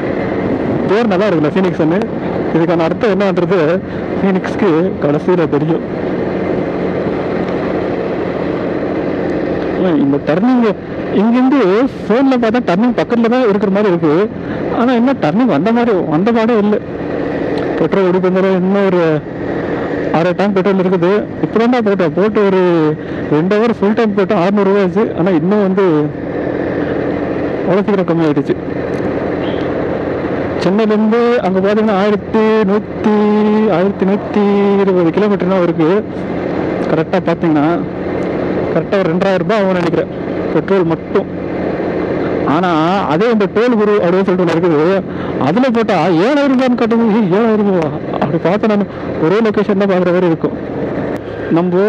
பேர் நல்லா இருக்குல்ல ஃபீனிக்ஸ்னு இதுக்கான அர்த்தம் என்னன்றது ஃபீனிக்ஸ்க்கு கடைசியில் தெரியும். இந்த டர்னிங் இங்கேருந்து ஃபோனில் பார்த்தா டர்னிங் பக்கத்தில் தான் இருக்கிற மாதிரி இருக்குது ஆனால் இன்னும் டர்னிங் வந்த மாதிரி வந்த பாடே இல்லை. பெட்ரோல் எப்படி இன்னும் ஒரு அரை டேங்க் பெட்ரோல் இருக்குது. இப்போ தான் போட்டேன் போட்டு ஒரு ரெண்டு ஹவர் ஃபுல் டைம் போட்டேன் அறுநூறுவா ஆச்சு. ஆனால் இன்னும் வந்து அவ்வளோ சீக்கிரம் கம்மி ஆயிடுச்சு சென்னையிலேருந்து அங்கே பார்த்தீங்கன்னா ஆயிரத்தி நூற்றி ஆயிரத்தி நூற்றி இருபது கிலோமீட்டர் தான் இருக்கு. கரெக்டாக பார்த்தீங்கன்னா கரெக்டாக ஒரு ரெண்டாயிரம் ரூபாய் ஆகும்னு நினைக்கிறேன். பெட்ரோல் மட்டும். ஆனால் அதே இந்த டோல் குரு அப்படின்னு சொல்லிட்டு இருக்குது. அதில் போட்டால் ஏழாயிரம் ரூபான்னு கட்டுது ஏழாயிரம் ரூபா. அப்படி பார்த்தா நான் ஒரே லொக்கேஷன் தான் பார்க்குற மாதிரி இருக்கும். நம்ம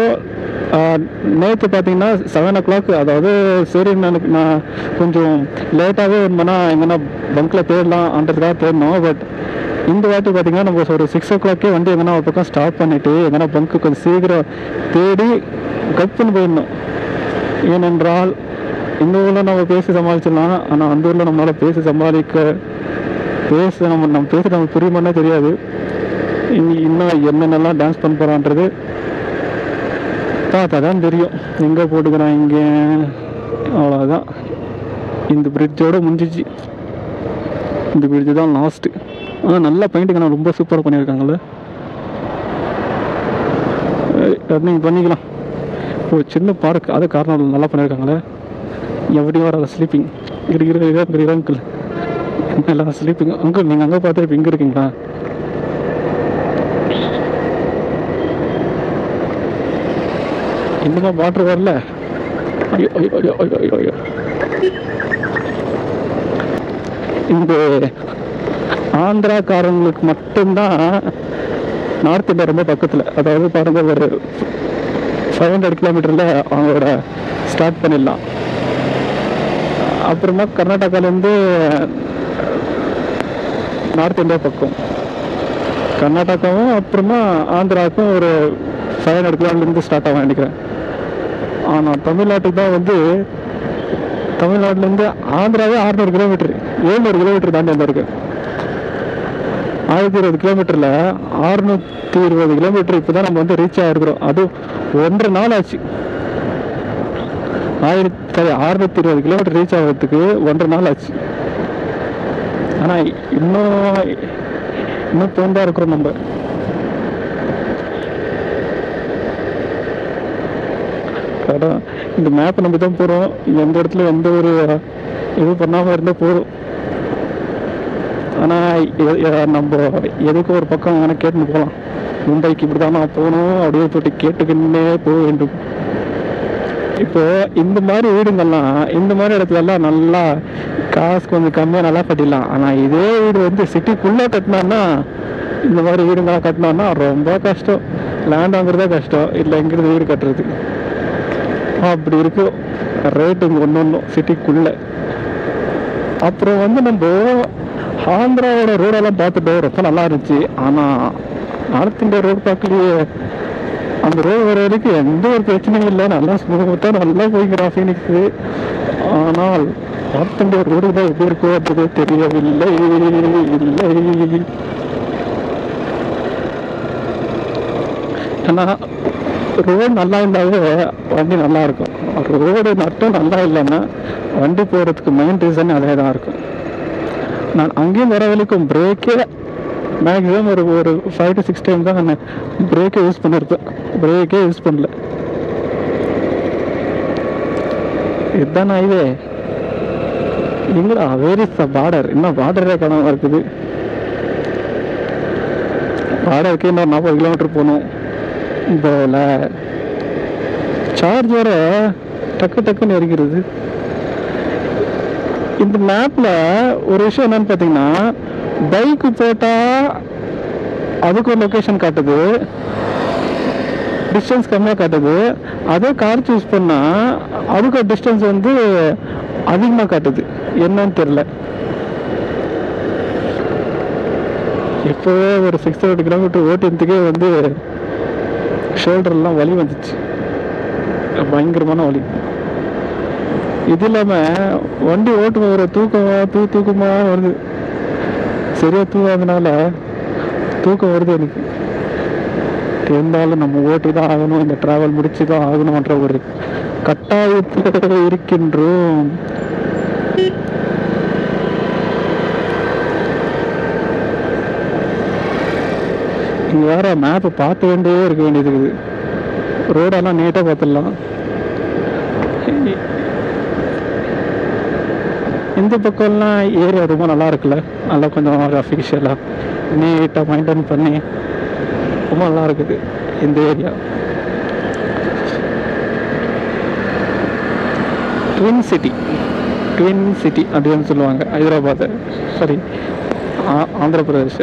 நேற்று பார்த்தீங்கன்னா செவன் ஓ கிளாக் அதாவது சரி நான் நான் கொஞ்சம் லேட்டாகவே இருந்தேன்னா எங்கன்னா பங்க்கில் தேடலாம்ன்றதுக்காக தேடினோம். பட் இந்த வாட்டி பார்த்தீங்கன்னா நம்ம ஒரு சிக்ஸ் ஓ கிளாக்கே வண்டி எங்கன்னா ஒரு பக்கம் ஸ்டாப் பண்ணிவிட்டு எங்கன்னா பங்க்கு கொஞ்சம் சீக்கிரம் தேடி கப்புன்னு போயிடணும். ஏனென்றால் இந்த ஊரில் நம்ம பேசி சமாளிச்சிடலாம். ஆனால் அந்த ஊரில் நம்மளால் பேசி சமாளிக்க பேச நம்ம நம்ம பேச நமக்கு புரியுமானே தெரியாது. இனி இன்னும் என்னென்னலாம் டான்ஸ் பண்ண போகிறான்றது பார்த்தா தான் தெரியும். எங்கே போட்டுக்கிறான் இங்கே? அவ்வளோதான் இந்த பிரிட்ஜோடு முடிஞ்சிச்சு. இந்த பிரிட்ஜ் தான் லாஸ்ட்டு ஆனால் நல்லா பெயிண்டிங் நான் ரொம்ப சூப்பராக பண்ணியிருக்காங்கல்ல. ரன்னிங் பண்ணிக்கலாம். ஒரு சின்ன பார்க் அது காரணம் நல்லா பண்ணியிருக்காங்களே. எவ்ரி ஆர் ஸ்லீப்பிங் இருக்கிற இருக்கிற அங்கிள் நல்லா ஸ்லீப்பிங் அங்கிள் நீங்கள் அங்கே பார்த்துட்டு இங்கே இருக்கீங்களா? இன்னுமா வாட்டர் வரல. ஐயோ ஐயோ ஐயோ ஐயோ ஐயோ இந்த ஆந்திராக்காரங்களுக்கு மட்டும்தான் நார்த் இந்தியா ரொம்ப பக்கத்தில். அதாவது பாருங்க ஒரு ஃபைவ் ஹண்ட்ரட் கிலோமீட்டரில் அவங்களோட ஸ்டார்ட் பண்ணிடலாம். அப்புறமா கர்நாடகாலேருந்து நார்த் இந்தியா பக்கம். கர்நாடகாவும் அப்புறமா ஆந்திராவுக்கும் ஒரு ஃபைவ் ஹண்ட்ரட் கிலோமீட்டர்லேருந்து ஸ்டார்ட் ஆகும் நினைக்கிறேன். ஆனால் தமிழ்நாட்டுக்கு தான் வந்து தமிழ்நாட்டிலேருந்து ஆந்திராவே அறுநூறு கிலோமீட்டர் ஏழ்நூறு கிலோமீட்டர் தாண்டி வந்திருக்கு. ஆயிரத்தி இருபது கிலோமீட்டரில் அறுநூத்தி இருபது கிலோமீட்டர் இப்போ தான் நம்ம வந்து ரீச் ஆகிருக்கிறோம் அதுவும் ஒன்றரை நாள் ஆச்சு. ஆயிரத்தி அறுநூத்தி இருபது கிலோமீட்டர் ரீச் ஆகிறதுக்கு ஒன்றரை நாள் ஆச்சு. ஆனால் இன்னும் இன்னும் தோண்டா இருக்கிறோம் நம்ம. அதான் இந்த மேப்பை நம்பி தான் போகிறோம் எந்த இடத்துல எந்த ஒரு இது பண்ணாமல் இருந்தால் போதும். ஆனால் நம்ம எதுக்கு ஒரு பக்கம் வேணால் கேட்டுன்னு போகலாம் மும்பைக்கு இப்படி தான் நான் போகணும்? அப்படியே போட்டு கேட்டுக்கின்னே போக வேண்டும் இப்போ இந்த மாதிரி வீடுங்கள்லாம் இந்த மாதிரி இடத்துலலாம் நல்லா காசு கொஞ்சம் கம்மியாக நல்லா கட்டிடலாம். ஆனால் இதே வீடு வந்து சிட்டிக்குள்ளே கட்டினான்னா இந்த மாதிரி வீடுங்களாம் கட்டினோன்னா ரொம்ப கஷ்டம். லேண்ட் வாங்குறதே கஷ்டம். இல்லை எங்கிருந்து வீடு கட்டுறது? அப்படி இருக்கும் ரேட்டுங்க ஒன்று ஒன்றும் சிட்டிக்குள்ளே. அப்புறம் வந்து நம்ம ஆந்திராவோட ரோடெல்லாம் பார்த்துட்டோம். ரொம்ப நல்லா இருந்துச்சு. ஆனால் நார்த் இந்தியா ரோடு பார்க்கலையே. அந்த ரோடு வர வரைக்கும் எந்த ஒரு பிரச்சனையும் இல்லை. நல்லா ஸ்மூத்தாக நல்லா போய்க்கிறான் ஃபீனிக்ஸு ஆனால் நார்த் ரோடு தான் எப்படி இருக்கோ அது தெரியவில்லை. இல்லை ஏன்னா ரோடு நல்லா இருந்தாவே வண்டி நல்லா இருக்கும். ரோடு மட்டும் நல்லா இல்லைன்னா வண்டி போகிறதுக்கு மெயின் ரீசன் அதே தான் இருக்கும். நான் அங்கேயும் வர வரைக்கும் பிரேக்கே மேக்ஸிமம் ஒரு ஒரு ஃபைவ் டு சிக்ஸ் டைம் தான் நான் பிரேக்கே யூஸ் பண்ணியிருப்பேன் பிரேக்கே யூஸ் பண்ணல. இதுதான் ஹைவே எங்கடா வேர் இஸ் த பார்டர் இன்னும் பார்டரே காணாம இருக்குது. பார்டருக்கு இன்னும் நாற்பது கிலோமீட்டர் போகணும். போல சார்ஜ் வர டக்கு டக்குன்னு இருக்கிறது இந்த மேப்பில் ஒரு விஷயம் என்னன்னு பார்த்தீங்கன்னா பைக்கு போட்டால் அதுக்கு ஒரு லொக்கேஷன் காட்டுது. டிஸ்டன்ஸ் கம்மியாக காட்டுது. அதே கார் சூஸ் பண்ணால் அதுக்கு ஒரு டிஸ்டன்ஸ் வந்து அதிகமாக காட்டுது. என்னன்னு தெரியல. இப்போவே ஒரு சிக்ஸ் ஹண்ட்ரட் கிலோமீட்டர் ஓட்டினதுக்கே வந்து ஷோல்டர்லாம் வலி வந்துச்சு. பயங்கரமான வலி. இது இல்லாமல் வண்டி ஓட்டு ஒரு தூ தூக்கமாக வருது. சரியாக தூங்காதனால தூக்கம் வருது எனக்கு. இருந்தாலும் நம்ம ஓட்டி தான் ஆகணும் இந்த டிராவல் முடிச்சு தான் ஆகணும்ன்ற ஒரு கட்டாயத்தில் இருக்கின்றோம். வேற மேப்பை பார்த்து வேண்டியே இருக்க வேண்டியது இருக்குது. ரோடெல்லாம் நீட்டாக பார்த்துடலாம். இந்த பக்கம்லாம் ஏரியா ரொம்ப நல்லா இருக்குல்ல? நல்லா கொஞ்சம் அஃபிஷியலாக நீட்டாக மெயின்டைன் பண்ணி ரொம்ப நல்லா இருக்குது இந்த area twin city twin city அப்படின்னு சொல்லுவாங்க ஹைதராபாத். சாரி ஆந்திர பிரதேஷ்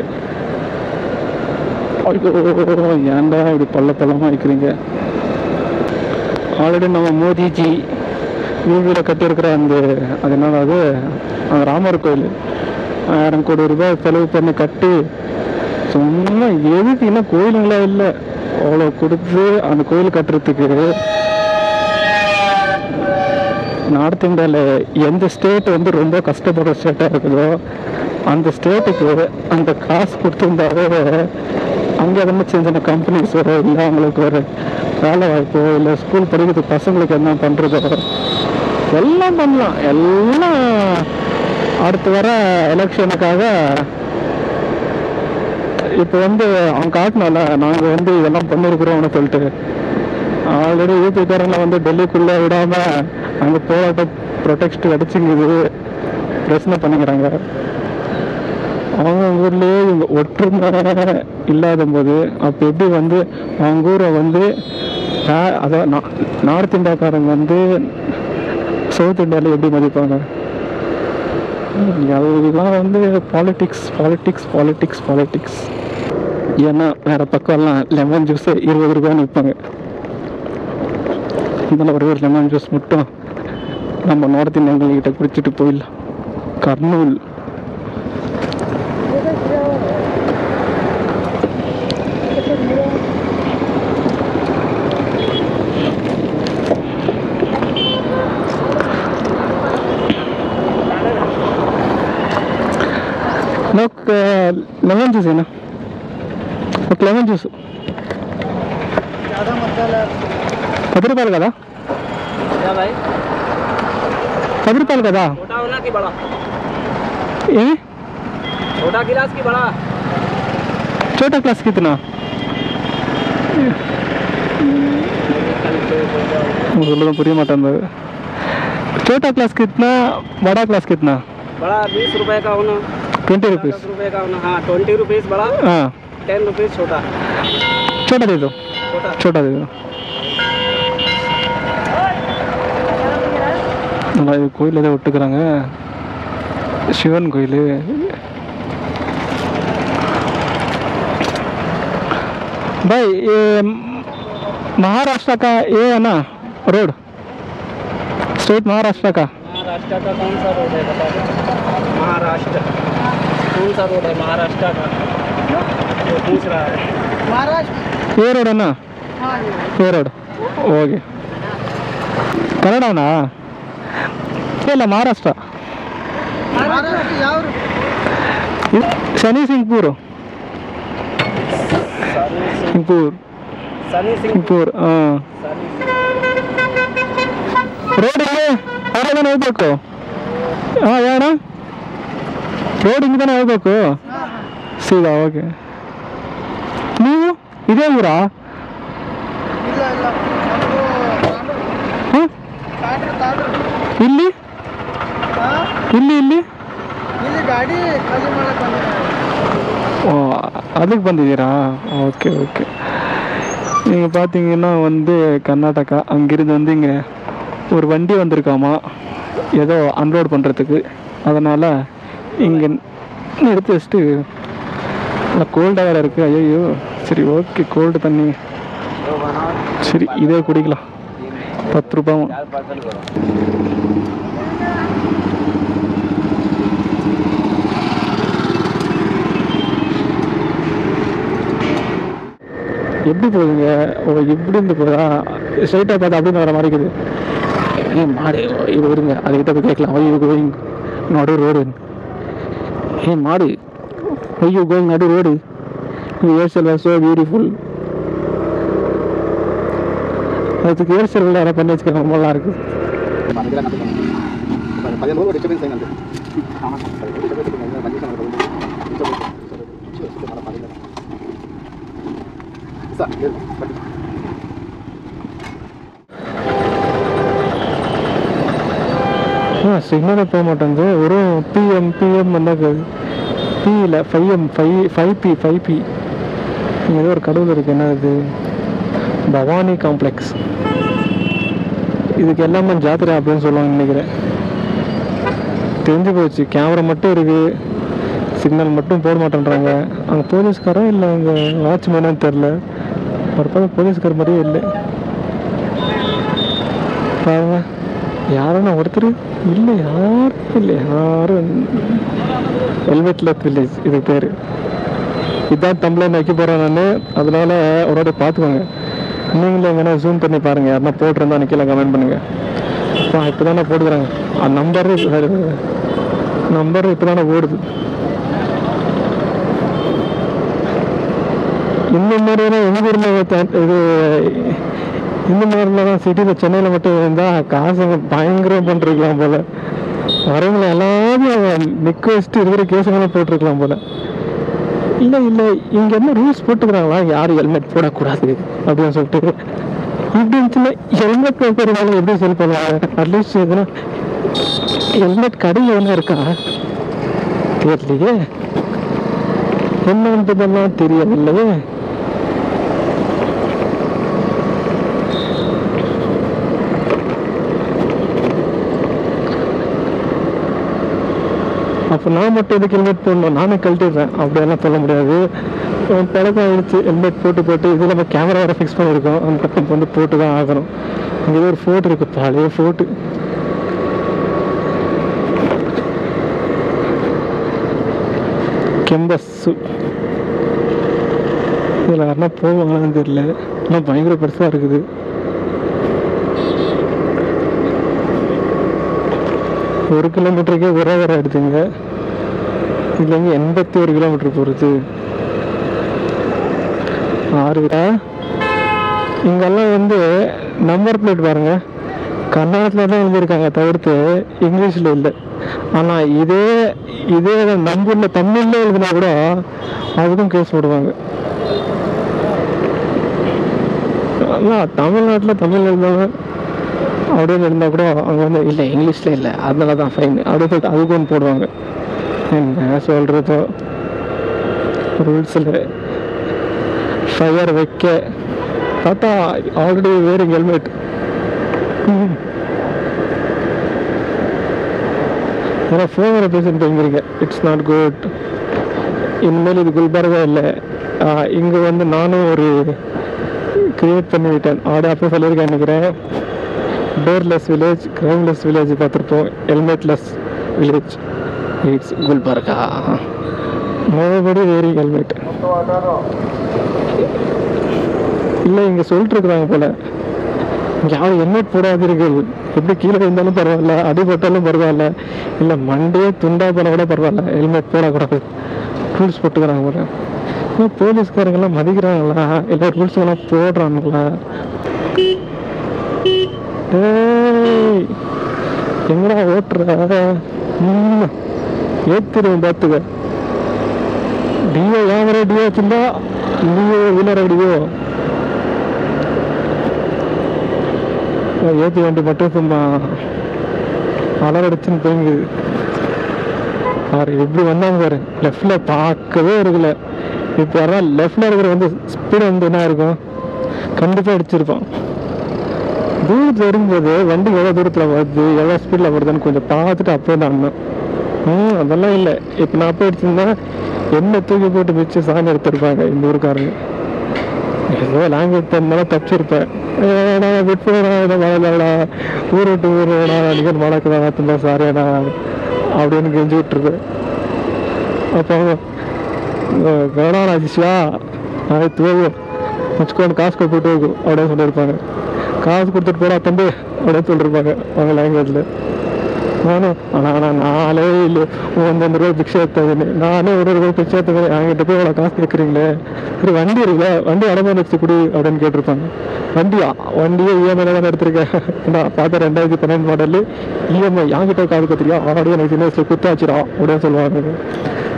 ஏன்டா இப்படி பள்ள பள்ளமாக இருக்கிறீங்க ஆல்ரெடி நம்ம மோதிஜி யூபியில் கட்டியிருக்கிற அந்த அது என்னது அது? அந்த ராமர் கோயில். ஆயிரம் கோடி ரூபாய் செலவு பண்ணி கட்டி சும்மா எதுக்கு இன்னும் கோயிலுங்களா இல்லை? அவ்வளோ கொடுத்து அந்த கோயில் கட்டுறதுக்கு நார்த் இந்தியாவில் எந்த ஸ்டேட் வந்து ரொம்ப கஷ்டப்படுற ஸ்டேட்டாக இருக்குதோ அந்த ஸ்டேட்டுக்கு அந்த காசு கொடுத்துருந்தாவே அங்கே எதனா சின்ன சின்ன கம்பெனிஸ் வரும் இல்லை அவங்களுக்கு ஒரு வேலை வாய்ப்போ இல்லை ஸ்கூல் படிக்கிறது பசங்களுக்கு என்ன பண்ணுறதோ எல்லாம் பண்ணலாம். எல்லாம் அடுத்து வர எலெக்ஷனுக்காக இப்போ வந்து அவன் காட்டினால நாங்கள் வந்து இதெல்லாம் பண்ணிருக்கிறோம்னு சொல்லிட்டு. ஆல்ரெடி யூபிக்காரங்களை வந்து டெல்லிக்குள்ளே விடாமல் அங்கே போராட்டம் ப்ரொடெக்ட் அடிச்சுங்குது. பிரச்சனை பண்ணிக்கிறாங்க. அவங்க ஊர்லேயே இவங்க ஒற்றுமை இல்லாத போது அப்போ எப்படி வந்து அவங்க ஊரை வந்து அதாவது அதான் நார்த் இந்தியாக்காரங்க வந்து சவுத் இந்தியாவில் எப்படி மதிப்பாங்க? எல்லாம் வந்து பாலிட்டிக்ஸ் பாலிட்டிக்ஸ் பாலிட்டிக்ஸ் பாலிட்டிக்ஸ் ஏன்னா வேறு பக்கம்லாம் லெமன் ஜூஸு இருபது ரூபான்னு விற்பாங்க இதனால் ஒரே ஒரு லெமன் ஜூஸ் மட்டும் நம்ம நார்த் இந்தியன்கிட்ட குடிச்சிட்டு போயிடலாம். கர்னூல். लेमन जूस है ना? एक लेमन जूस ज़्यादा मसाला पद रुपये का था? पद रुपये का था? छोटा होना कि बड़ा? ये? छोटा गिलास की बड़ा? छोटा गिलास कितना? पूरी मटन छोटा क्लास कितना बड़ा क्लास कितना? बड़ा बीस रुपए का होना। ट्वेंटी रुपीस दस रुपए का होना हाँ ट्वेंटी रुपीज़ बड़ा हाँ टेन रुपीज़ छोटा छोटा दे दो छोटा छोटा दे दो நல்லா இது கோயில் ஏதோ விட்டுக்கிறாங்க சிவன் கோயில் भाई ये महाराष्ट्र का ये है ना रोड स्टेट महाराष्ट्र का महाराष्ट्र का कौन सा रोड है बता दो महाराष्ट्र। कौन सा रोड है महाराष्ट्र का? जो पूछ रहा है। महाराष्ट्र। ये रोड है ना? ये रोड। ओके। ಕನ್ನಡವನಾ ಇಲ್ಲ ಮಹಾರಾಷ್ಟ್ರ ಶನಿ ಸಿಂಗ್ಪುರ್ ಸಿಂಗ್ಪುರ್ ಸಿಂಗ್ಪುರ್ ರೋಡ್ ಇದೆ ಆರಾಧನೆ ಹೋಗ್ಬೇಕು ಹಾ ಯಾಣ ರೋಡ್ ಹಿಂಗೆ ತಾನೇ ಹೋಗ್ಬೇಕು ಸೀದಾ ಓಕೆ ನೀವು ಇದೇ ಊರಾ ಇಲ್ಲ ಇಲ್ಲ ಹಾಂ ಇಲ್ಲಿ ಇಲ್ಲಿ ಇಲ್ಲಿ ಇಲ್ಲಿ ಗಾಡಿ ಖಾಲಿ ಮಾಡಕ್ ಬಂದಿದ್ದಾರೆ ஓ அதுக்கு ಬಂದಿದ್ದೀರಾ ஓகே ஓகே நீங்கள் பார்த்தீங்கன்னா வந்து கர்நாடகா அங்கிருந்து வந்து இங்கே ஒரு வண்டி வந்திருக்காமா? ஏதோ அன்லோட் பண்ணுறதுக்கு அதனால் இங்கே எடுத்து வச்சுட்டு நல்லா கோல்டாக வேறு இருக்குது ஐயோ சரி ஓகே கோல்டு தண்ணி. சரி இதே குடிக்கலாம். பத்து ரூபாவும் எப்படி போகுதுங்க? ஓ இப்படி இருந்து போதா ஸ்ட்ரைட்டாக பார்த்தா அப்படின்னு வர மாதிரி இருக்குது. ஏன் மாடு இது வருங்க அதுக்கிட்ட போய் கேட்கலாம். ஒய் யூ கோயிங் நடு ரோடு ஏ மாடு ஒய் யூ கோயிங் நடு ரோடு ஏர்செல் ஸோ பியூட்டிஃபுல் அதுக்கு ஏர்செல் யாராவது பண்ணி வச்சுக்கிறாங்க. ரொம்ப நல்லா இருக்கு. ஆ சிக்னலே போக மாட்டேங்குது. ஒரு பிஎம் பிஎம் வந்தாக்கு பி இல்லை five M five five P five P இங்கே ஏதோ ஒரு கடவுள் இருக்குது என்ன இது பவானி காம்ப்ளெக்ஸ் இதுக்கு எல்லாமே ஜாத்திரை அப்படின்னு சொல்லுவாங்க நினைக்கிறேன். தெரிஞ்சு போச்சு. கேமரா மட்டும் இருக்குது சிக்னல் மட்டும் போட மாட்டேன்றாங்க. அங்கே போலீஸ்காரன் இல்லை அங்கே வாட்ச்மேனான்னு தெரில ஒரு பார்த்தா போலீஸ்கார் மாதிரியே இல்லை. பாருங்க. யாரும் ஒருத்தர்? இல்லை யாரும் இல்லை யாரும். ஹெல்மெட்ல வில்லேஜ் இது பேர். இதான் தமிழில் வைக்க போகிறேன் நான். அதனால ஒரு பார்த்துக்கோங்க. நீங்களும் எங்கன்னா ஜூம் பண்ணி பாருங்கள் யாருன்னா போட்டிருந்தா கீழே கமெண்ட் பண்ணுங்கள் அப்பா இப்போ தானே போட்டுக்கிறாங்க நம்பரு நம்பர் இப்போ தானே ஓடுது. இந்த மாதிரியான எங்கள் ஊரில் இது இந்த மாதிரிலாம் தான் சிட்டியில் சென்னையில் மட்டும் இருந்தால் காசு பயங்கரம் பண்ணிருக்கலாம் போல. வரவங்களை எல்லாத்தையும் நிற்க வச்சுட்டு இருக்கிற கேஸுங்களும் போட்டிருக்கலாம் போல. இல்லை இல்லை இங்கே என்ன ரூல்ஸ் போட்டுக்கிறாங்களா? யாரும் ஹெல்மெட் போடக்கூடாது அப்படின்னு சொல்லிட்டு. இப்படி இருந்துச்சுன்னா ஹெல்மெட் போடுறதால எப்படி சொல்லி பண்ணுவாங்க? அட்லீஸ்ட் எதுனா ஹெல்மெட் கடையில் ஒன்று இருக்கா? தெரியலையே. என்னன்றதெல்லாம் தெரியவில்லையே. அப்போ நான் மட்டும் எதுக்கு ஹெல்மெட் போடணும்? நானே கழட்டிடுறேன். அப்படியெல்லாம் சொல்ல முடியாது. பழக்கம் ஆயிடுச்சு. ஹெல்மெட் போட்டு போட்டு இது நம்ம கேமரா வேறு ஃபிக்ஸ் பண்ணியிருக்கோம். அந்த பக்கம் வந்து போட்டு தான் ஆகணும். இங்கே ஒரு ஃபோட்டோ இருக்குது பழைய ஃபோட்டு கெம்பஸ்ஸு இதில் யாருன்னா போவாங்களான்னு தெரியல. ஆனால் பயங்கர பெருசாக இருக்குது. ஒரு கிலோமீட்டருக்கே ஒரு ஹவர் எடுத்துங்க இங்கேருந்து எண்பத்தி ஒரு கிலோமீட்டர் போகிறது ஆறு இங்கெல்லாம் வந்து நம்பர் பிளேட் பாருங்க. கன்னடத்தில் தான் எழுதியிருக்காங்க தவிர்த்து இங்கிலீஷில் இல்லை. ஆனால் இதே இதே நம்பூரில் தமிழில் எழுதினா கூட அதுக்கும் கேஸ் போடுவாங்க. அதான் தமிழ்நாட்டில் தமிழ் எழுதாங்க அப்படின்னு இருந்தால் கூட அவங்க வந்து இல்லை இங்கிலீஷில் இல்லை. அதனால தான் ஃபைன் அப்படின்னு சொல்லிட்டு அதுக்கு ஒன்று போடுவாங்க. என்ன சொல்கிறதோ ரூல்ஸில் ஃபயர் வைக்க. பார்த்தா ஆல்ரெடி வேறு ஹெல்மெட் ஏன்னா ஃபோன் ரெப்ரசன்ட் பண்ணிருங்க இட்ஸ் நாட் குட் இனிமேல் இது குல்பர்கா இல்லை. இங்கே வந்து நானும் ஒரு கிரியேட் பண்ணிவிட்டேன் ஆடு அப்போ சொல்லியிருக்கேன் நினைக்கிறேன். டோர்லெஸ் வில்லேஜ் கிரைம்லெஸ் வில்லேஜ் பார்த்துருப்போம். ஹெல்மெட்லெஸ் வில்லேஜ் இட்ஸ் குல்பர்கா மறுபடி வெரி ஹெல்மெட் இல்லை இங்கே சொல்லிட்டு இருக்கிறாங்க போல. இங்கே யாரும் ஹெல்மெட் போடாதீர்கள் எப்படி கீழே விழுந்தாலும் பரவாயில்ல அடிபட்டாலும் பரவாயில்ல. இல்லை மண்டே துண்டா போனால் கூட பரவாயில்ல ஹெல்மெட் போடக்கூடாது ரூல்ஸ் போட்டுக்கிறாங்க போல. ஆனால் போலீஸ்காரங்கெல்லாம் மதிக்கிறாங்களா? இல்லை ரூல்ஸ் எல்லாம் போடுறாங்களா? எங்கடா ஓட்டுற? ஏத்துருவேன் பார்த்துக்க. டிஓ ஏன் டிஓ வச்சிருந்தா டிஓ வீலர் அடியோ ஏற்றி வண்டி மட்டும் சும்மா அலர் அடிச்சுன்னு போங்குது பாரு எப்படி வந்தாங்க பாரு. லெஃப்ட்ல பார்க்கவே இருக்குல்ல இப்போ யாராவது லெஃப்ட்ல இருக்கிற வந்து ஸ்பீடு வந்து என்ன இருக்கும் கண்டிப்பாக அடிச்சிருப்பான். தூரத்தில் இருக்கும்போது வண்டி எவ்வளோ தூரத்தில் வருது எவ்வளோ ஸ்பீடில் வருதுன்னு கொஞ்சம் பார்த்துட்டு அப்போ தான் ம் அதெல்லாம் இல்லை. இப்போ நான் போய் என்ன தூக்கி போட்டு மிச்சு சாமி எடுத்திருப்பாங்க இந்த ஊருக்காரங்க. ஏதோ லாங்குவேஜ் தெரிஞ்சாலும் தப்பிச்சிருப்பேன். விட்டுடா ஊர் விட்டு ஊர் வேடா நிகழ் வழக்குதான் பார்த்துருந்தா சாரியாடா அப்படின்னு கெஞ்சி விட்டுருப்பேன் அப்போ வேணா ராஜேஷ்வா ஆயிரத்து போகும் வச்சுக்கோன்னு காசு கொடுத்துட்டு போகும் அப்படின்னு சொல்லியிருப்பாங்க. காசு கொடுத்துட்டு போடா தம்பி அப்படின்னு சொல்லியிருப்பாங்க அவங்க லாங்குவேஜில் நானும் ஆனால் ஆனால் நாளே இல்லை ஒன்றரை ரூபாய் பிக்ஷை எடுத்ததுன்னு நானே ஒரு ரூபாய் பிக்ஷை எடுத்தது என்கிட்ட போய் அவ்வளோ காசு கேட்குறீங்களே சரி வண்டி இருக்குல்ல வண்டி அடமானம் வச்சு கொடு அப்படின்னு கேட்டிருப்பாங்க வண்டியா வண்டியே இஎம்ஐல தானே எடுத்திருக்கேன் நான் பார்த்தா ரெண்டாயிரத்தி பன்னெண்டு மாடல் இஎம்ஐ என்கிட்ட காது கத்திரியா ஆடியோ எனக்கு சின்ன வயசுல குத்தாச்சுடா அப்படின்னு சொல்லுவாங்க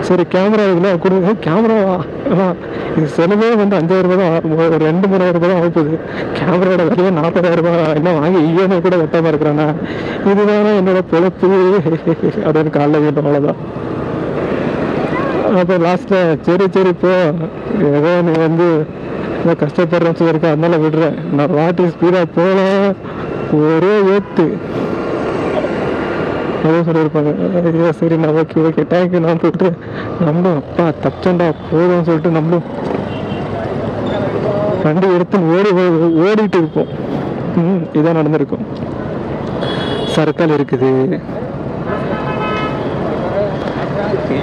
சரி கேமரா இருக்குல்ல கொடுங்க கேமராவா இது செலவே வந்து அஞ்சாயிரம் ரூபாய் தான் ஒரு ரெண்டு மூணாயிரம் ரூபாய் தான் ஆகுது கேமராவோட விலையே நாற்பதாயிரம் ரூபாய் என்ன வாங்கி இஎம்ஐ கூட வெட்டாம இருக்கிறானா இதுதானே என்னோட பொழப்பு அப்படின்னு காலைல வேண்டும் அவ்வளோதான் அப்போ லாஸ்ட்டில் சரி சரி போ ஏதோ நீ வந்து ஏதோ கஷ்டப்படுறேன்னு சொல்லியிருக்க அதனால விடுறேன் நான் வாட்டி ஸ்பீடாக போகலாம் ஒரே ஏத்து அதுவும் சொல்லியிருப்பாங்க ஐயோ சரி நான் ஓகே ஓகே தேங்க்யூ நான் சொல்லிட்டு நம்மளும் அப்பா தச்சண்டா போதும்னு சொல்லிட்டு நம்மளும் வண்டி எடுத்து ஓடி ஓ- ஓடிட்டு இருப்போம் இதான் நடந்திருக்கும் சர்க்கல் இருக்குது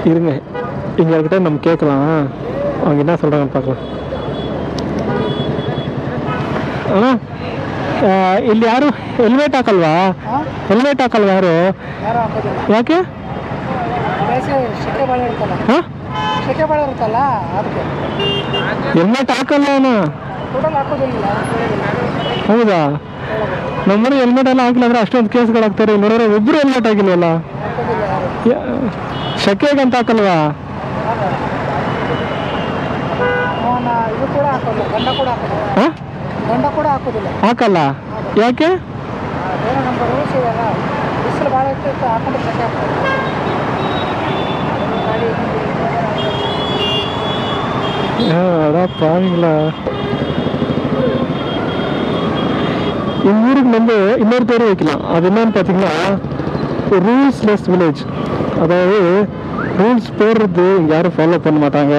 இருங்க இங்க கிட்ட நம்ம கேட்கலாம் அவங்க என்ன சொல்றாங்கன்னு பார்க்கலாம் ಅಣ್ಣ ಆ, ಇಲ್ಲಿ ಯಾರು ಹೆಲ್ಮೆಟ್ ಹಾಕಲ್ವಾ ಹೆಲ್ಮೆಟ್ ಹಾಕಲ್ವಾ ಯಾರು ಯಾರು ಹಾಕೋದಿಲ್ಲ ಯಾಕೆ ಬೇಸೆ ಶೆಕೆ ಬಾಳೆ ಇರ್ತಲ್ಲ ಹಾಂ ಶೆಕೆ ಬಾಳೆ ಇರುತ್ತಲ್ಲ ಅದಕ್ಕೆ ಹೆಲ್ಮೆಟ್ ಹಾಕಲ್ಲ ಅಣ್ಣ ಟೋಟಲ್ ಹಾಕೋದಿಲ್ಲ ಹೌದಾ ನಮ್ಮನೆ ಹೆಲ್ಮೆಟ್ ಎಲ್ಲ ಹಾಕ್ಲಾದ್ರೆ ಅಷ್ಟೊಂದು ಕೇಸ್ಗಳಾಗ್ತಾರೆ ನೋಡಿದ್ರೆ ಒಬ್ಬರು ಹೆಲ್ಮೆಟ್ ಆಗಿಲ್ವಲ್ಲ ಶೆಕೆಗೆ ಅಂತ ಹಾಕಲ್ವಾ? ಹಾಕಲ್ಲ? ಯಾಕೆ? ಹಾಂ ಆಗಿಲ್ಲ எங்கள் ஊருக்கு வந்து இன்னொரு பேர் வைக்கலாம். அது என்னன்னு பார்த்தீங்கன்னா ரூல்ஸ்லெஸ் வில்லேஜ் அதாவது ரூல்ஸ் போடுறது யாரும் ஃபாலோ பண்ண மாட்டாங்க.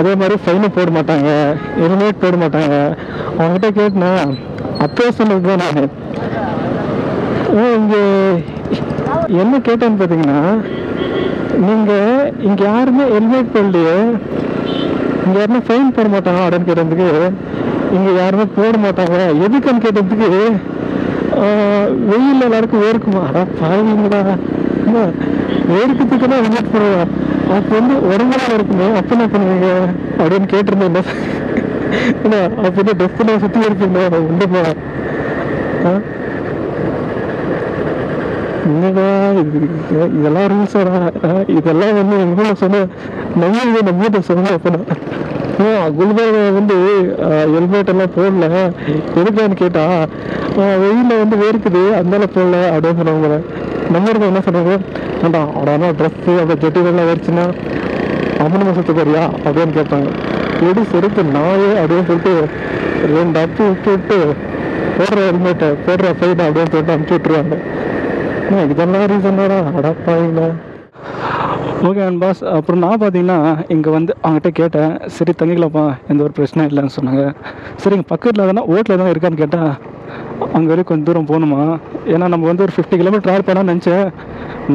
அதே மாதிரி ஃபைனும் போட மாட்டாங்க. ஹெல்மெட் போட மாட்டாங்க. அவங்ககிட்ட கேட்டேன்னா அப்போ சொன்னது தான் நான். இங்கே என்ன கேட்டேன்னு பார்த்தீங்கன்னா நீங்கள் இங்கே யாருமே ஹெல்மெட் போடலையே இங்கே யாருமே ஃபைன் போட மாட்டாங்க அப்படின்னு கேட்டதுக்கு இங்கே யாருமே போட மாட்டாங்க. எதுக்குன்னு கேட்டதுக்கு வெயில் எல்லாருக்கும் வேர்க்குமா? அடா பாருங்களா வேர்க்கிறதுக்குன்னா ஹெல்மெட் பண்ணுவேன் அப்போ வந்து உடம்புலாம் இருக்குமே அப்போ என்ன பண்ணுவீங்க? அப்படின்னு கேட்டிருந்தேன். என்ன அப்போ வந்து ட்ரெஸ்லாம் சுற்றி இருப்பீங்க உண்டுமா? ஆ? என்னடா இது இதெல்லாம் ரூல்ஸாடா இதெல்லாம் வந்து எங்க சொன்ன நம்ம நம்ம சொன்ன அப்ப நான் குல்பர்கா வந்து ஹெல்மெட் எல்லாம் போடல. எதுக்கான்னு கேட்டா வெயில வந்து வேர்க்குது அதனால போடல அப்படின்னு சொன்னாங்க. நம்ம இருக்க என்ன சொன்னாங்க? ஏண்டா அடானா ட்ரெஸ்ஸு அப்போ ஜெட்டிகள்லாம் வரிச்சுன்னா அம்மன் மாசத்து போறியா அப்படின்னு கேட்பாங்க எடி செருப்பு நாயே அப்படின்னு சொல்லிட்டு ரெண்டு அப்பு விட்டு விட்டு போடுற ஹெல்மெட்டை போடுற சைடு அப்படின்னு சொல்லிட்டு அனுப்பிச்சு விட்டுருவாங்க. இதெல்லாம் ரீசனோட அடப்பாயில் ஓகே அண்ட் பாஸ் அப்புறம் நான் பார்த்தீங்கன்னா இங்கே வந்து அவங்ககிட்ட கேட்டேன் சரி தங்கிக்கலாம்ப்பா எந்த ஒரு பிரச்சனை இல்லைன்னு சொன்னாங்க. சரி இங்கே பக்கத்தில் தானே ஓட்டில் தான் இருக்கான்னு கேட்டால் அங்கே வரைக்கும் கொஞ்சம் தூரம் போகணுமா? ஏன்னா நம்ம வந்து ஒரு ஃபிஃப்டி கிலோமீட்டர் ட்ராவல் பண்ணான்னு நினச்சேன்.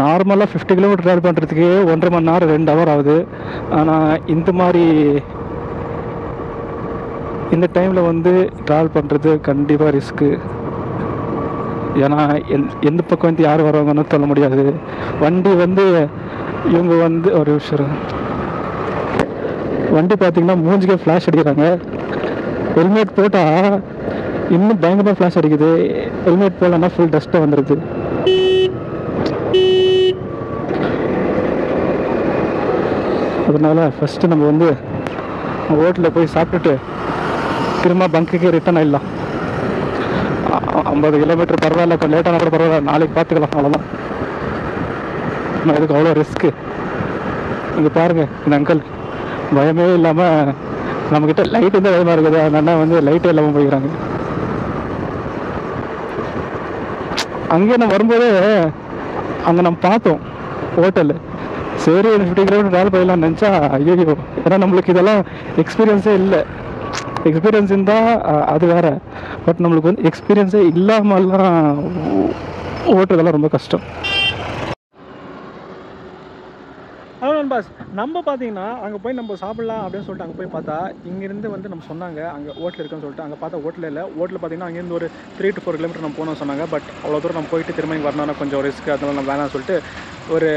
நார்மலாக ஃபிஃப்டி கிலோமீட்டர் ட்ராவல் பண்ணுறதுக்கு ஒன்றரை மணி நேரம் ரெண்டு ஹவர் ஆகுது. ஆனால் இந்த மாதிரி இந்த டைமில் வந்து ட்ராவல் பண்ணுறது கண்டிப்பாக ரிஸ்க்கு ஏன்னா எந் எந்த பக்கம் வந்து யார் வருவாங்கன்னு சொல்ல முடியாது. வண்டி வந்து இவங்க வந்து ஒரு விஷயம் வண்டி பார்த்தீங்கன்னா மூஞ்சிக்கே ஃப்ளாஷ் அடிக்கிறாங்க. ஹெல்மெட் போட்டால் இன்னும் பயங்கரமாக ஃப்ளாஷ் அடிக்குது. ஹெல்மெட் போடலன்னா ஃபுல் டஸ்ட்டாக வந்துடுது அதனால் ஃபஸ்ட்டு நம்ம வந்து ஹோட்டலில் போய் சாப்பிட்டுட்டு திரும்ப பங்குக்கு ரிட்டர்ன் ஆயிடலாம். ஐம்பது கிலோமீட்டர் பரவாயில்ல கொஞ்சம் லேட்டான கூட பரவாயில்ல. நாளைக்கு பார்த்துக்கலாம் அவ்வளோதான் நான் இதுக்கு அவ்வளோ ரிஸ்க்கு இங்கே பாருங்கள் இந்த அங்கிள் பயமே இல்லாமல் நம்மக்கிட்ட லைட் தான் பயமாக இருக்குது. அந்த அண்ணா வந்து லைட்டே இல்லாமல் போய்க்கிறாங்க அங்கேயே நம்ம வரும்போது அங்கே நம்ம பார்த்தோம் ஹோட்டலு சரி ஒரு ஃபிஃப்டி கிலோமீட்டர் ட்ராவல் போயிடலாம் நினச்சா ஐயோ ஏன்னா நம்மளுக்கு இதெல்லாம் எக்ஸ்பீரியன்ஸே இல்லை. எக்ஸ்பீரியன்ஸ் இருந்தால் அது வேற. பட் நம்மளுக்கு வந்து எக்ஸ்பீரியன்ஸே இல்லாமல்லாம் ஓட்டுறதெல்லாம் ரொம்ப கஷ்டம். ஹலோ பாஸ் நம்ம பார்த்தீங்கன்னா அங்கே போய் நம்ம சாப்பிடலாம் அப்படின்னு சொல்லிட்டு அங்கே போய் பார்த்தா இங்கேருந்து வந்து நம்ம சொன்னாங்க அங்கே ஹோட்டல் இருக்குன்னு சொல்லிட்டு. அங்கே பார்த்தா ஹோட்டல் இல்லை. ஹோட்டல் பார்த்தீங்கன்னா அங்கேருந்து ஒரு த்ரீ டு ஃபோர் கிலோமீட்டர் நம்ம போகணும்னு சொன்னாங்க. பட் அவ்வளோ தூரம் நம்ம போயிட்டு திரும்ப இங்கே வரணும்னா கொஞ்சம் ரிஸ்க் அதனால நம்ம வேணாம்னு சொல்லிட்டு ஒரு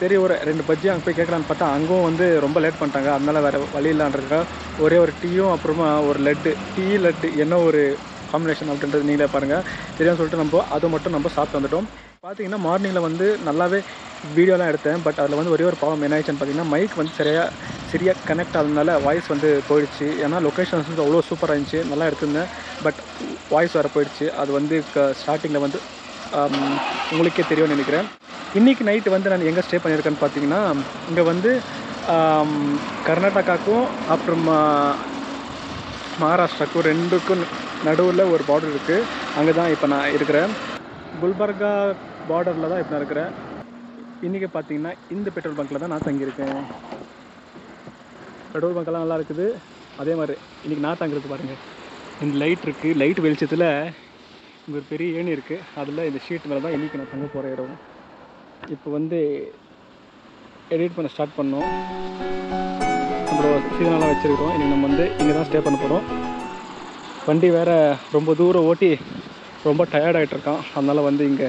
சரி ஒரு ரெண்டு பஜ்ஜி அங்கே போய் கேட்கலான்னு பார்த்தா அங்கும் வந்து ரொம்ப லேட் பண்ணிட்டாங்க. அதனால வேறு வழி இல்லான்றதுக்காக ஒரே ஒரு டீயும் அப்புறமா ஒரு லட்டு டீ லட்டு என்ன ஒரு காம்பினேஷன் அப்படின்றது நீங்களே பாருங்கள் தெரியும் சொல்லிட்டு நம்ம அதை மட்டும் நம்ம சாப்பிட்டு வந்துட்டோம். பார்த்தீங்கன்னா மார்னிங்கில் வந்து நல்லாவே வீடியோலாம் எடுத்தேன். பட் அதில் வந்து ஒரே ஒரு ப்ராப்ளம் என்ன ஆயிடுச்சுன்னு பார்த்தீங்கன்னா மைக் வந்து சரியாக சரியாக கனெக்ட் ஆகுதுனால வாய்ஸ் வந்து போயிடுச்சு. ஏன்னா லொக்கேஷன்ஸ் வந்து அவ்வளோ சூப்பராக இருந்துச்சு. நல்லா எடுத்திருந்தேன். பட் வாய்ஸ் வர போயிடுச்சு. அது வந்து ஸ்டார்டிங்கில் வந்து um, உங்களுக்கே தெரியும்னு நினைக்கிறேன். இன்றைக்கி நைட்டு வந்து நான் எங்கே ஸ்டே பண்ணியிருக்கேன்னு பார்த்தீங்கன்னா இங்கே வந்து um, கர்நாடகாக்கும் கர்நாடகாவுக்கும் அப்புறமா மகாராஷ்டிராவுக்கும் ரெண்டுக்கும் நடுவில் ஒரு பார்டர் இருக்குது அங்கே தான் இப்போ நான் இருக்கிறேன். குல்பர்கா பார்டரில் தான் இப்போ நான் இருக்கிறேன் இன்றைக்கி பார்த்தீங்கன்னா இந்த பெட்ரோல் பங்க்கில் தான் நான் தங்கியிருக்கேன். பெட்ரோல் பங்க்கெல்லாம் நல்லா இருக்குது. அதே மாதிரி இன்றைக்கி நான் தங்குறது பாருங்கள் இந்த லைட் இருக்குது லைட் வெளிச்சத்தில் இங்கே ஒரு பெரிய ஏணி இருக்குது அதில் இந்த ஷீட் மேலே தான் இன்றைக்கி நான் தங்க போகிற இடம். இப்போ வந்து எடிட் பண்ண ஸ்டார்ட் பண்ணோம். நம்மளோட சீசனெல்லாம் வச்சுருக்கோம் இன்றைக்கி நம்ம வந்து இங்கே தான் ஸ்டே பண்ண போகிறோம் வண்டி வேறு ரொம்ப தூரம் ஓட்டி ரொம்ப டயர்டாகிட்டு இருக்கான் அதனால் வந்து இங்கே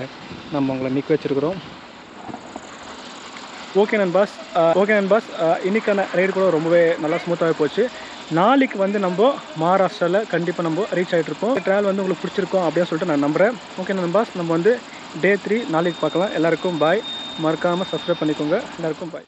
நம்ம உங்களை நிற்க வச்சுருக்குறோம். ஓகே நண்பாஸ். ஓகே நண்பாஸ். இன்னைக்கான ரைடு கூட ரொம்பவே நல்லா ஸ்மூத்தாகவே போச்சு. நாளைக்கு வந்து நம்ம மகாராஷ்டிராவில் கண்டிப்பாக நம்ம ரீச் ஆகிட்ருக்கோம் ட்ராவல் வந்து உங்களுக்கு பிடிச்சிருக்கோம் அப்படின்னு சொல்லிட்டு நான் நம்புகிறேன் ஓகே நண்பாஸ். நம்ம வந்து டே த்ரீ நாளைக்கு பார்க்கலாம். எல்லாருக்கும் பாய் மறக்காமல் சப்ஸ்கிரைப் பண்ணிக்கோங்க. எல்லாருக்கும் பாய்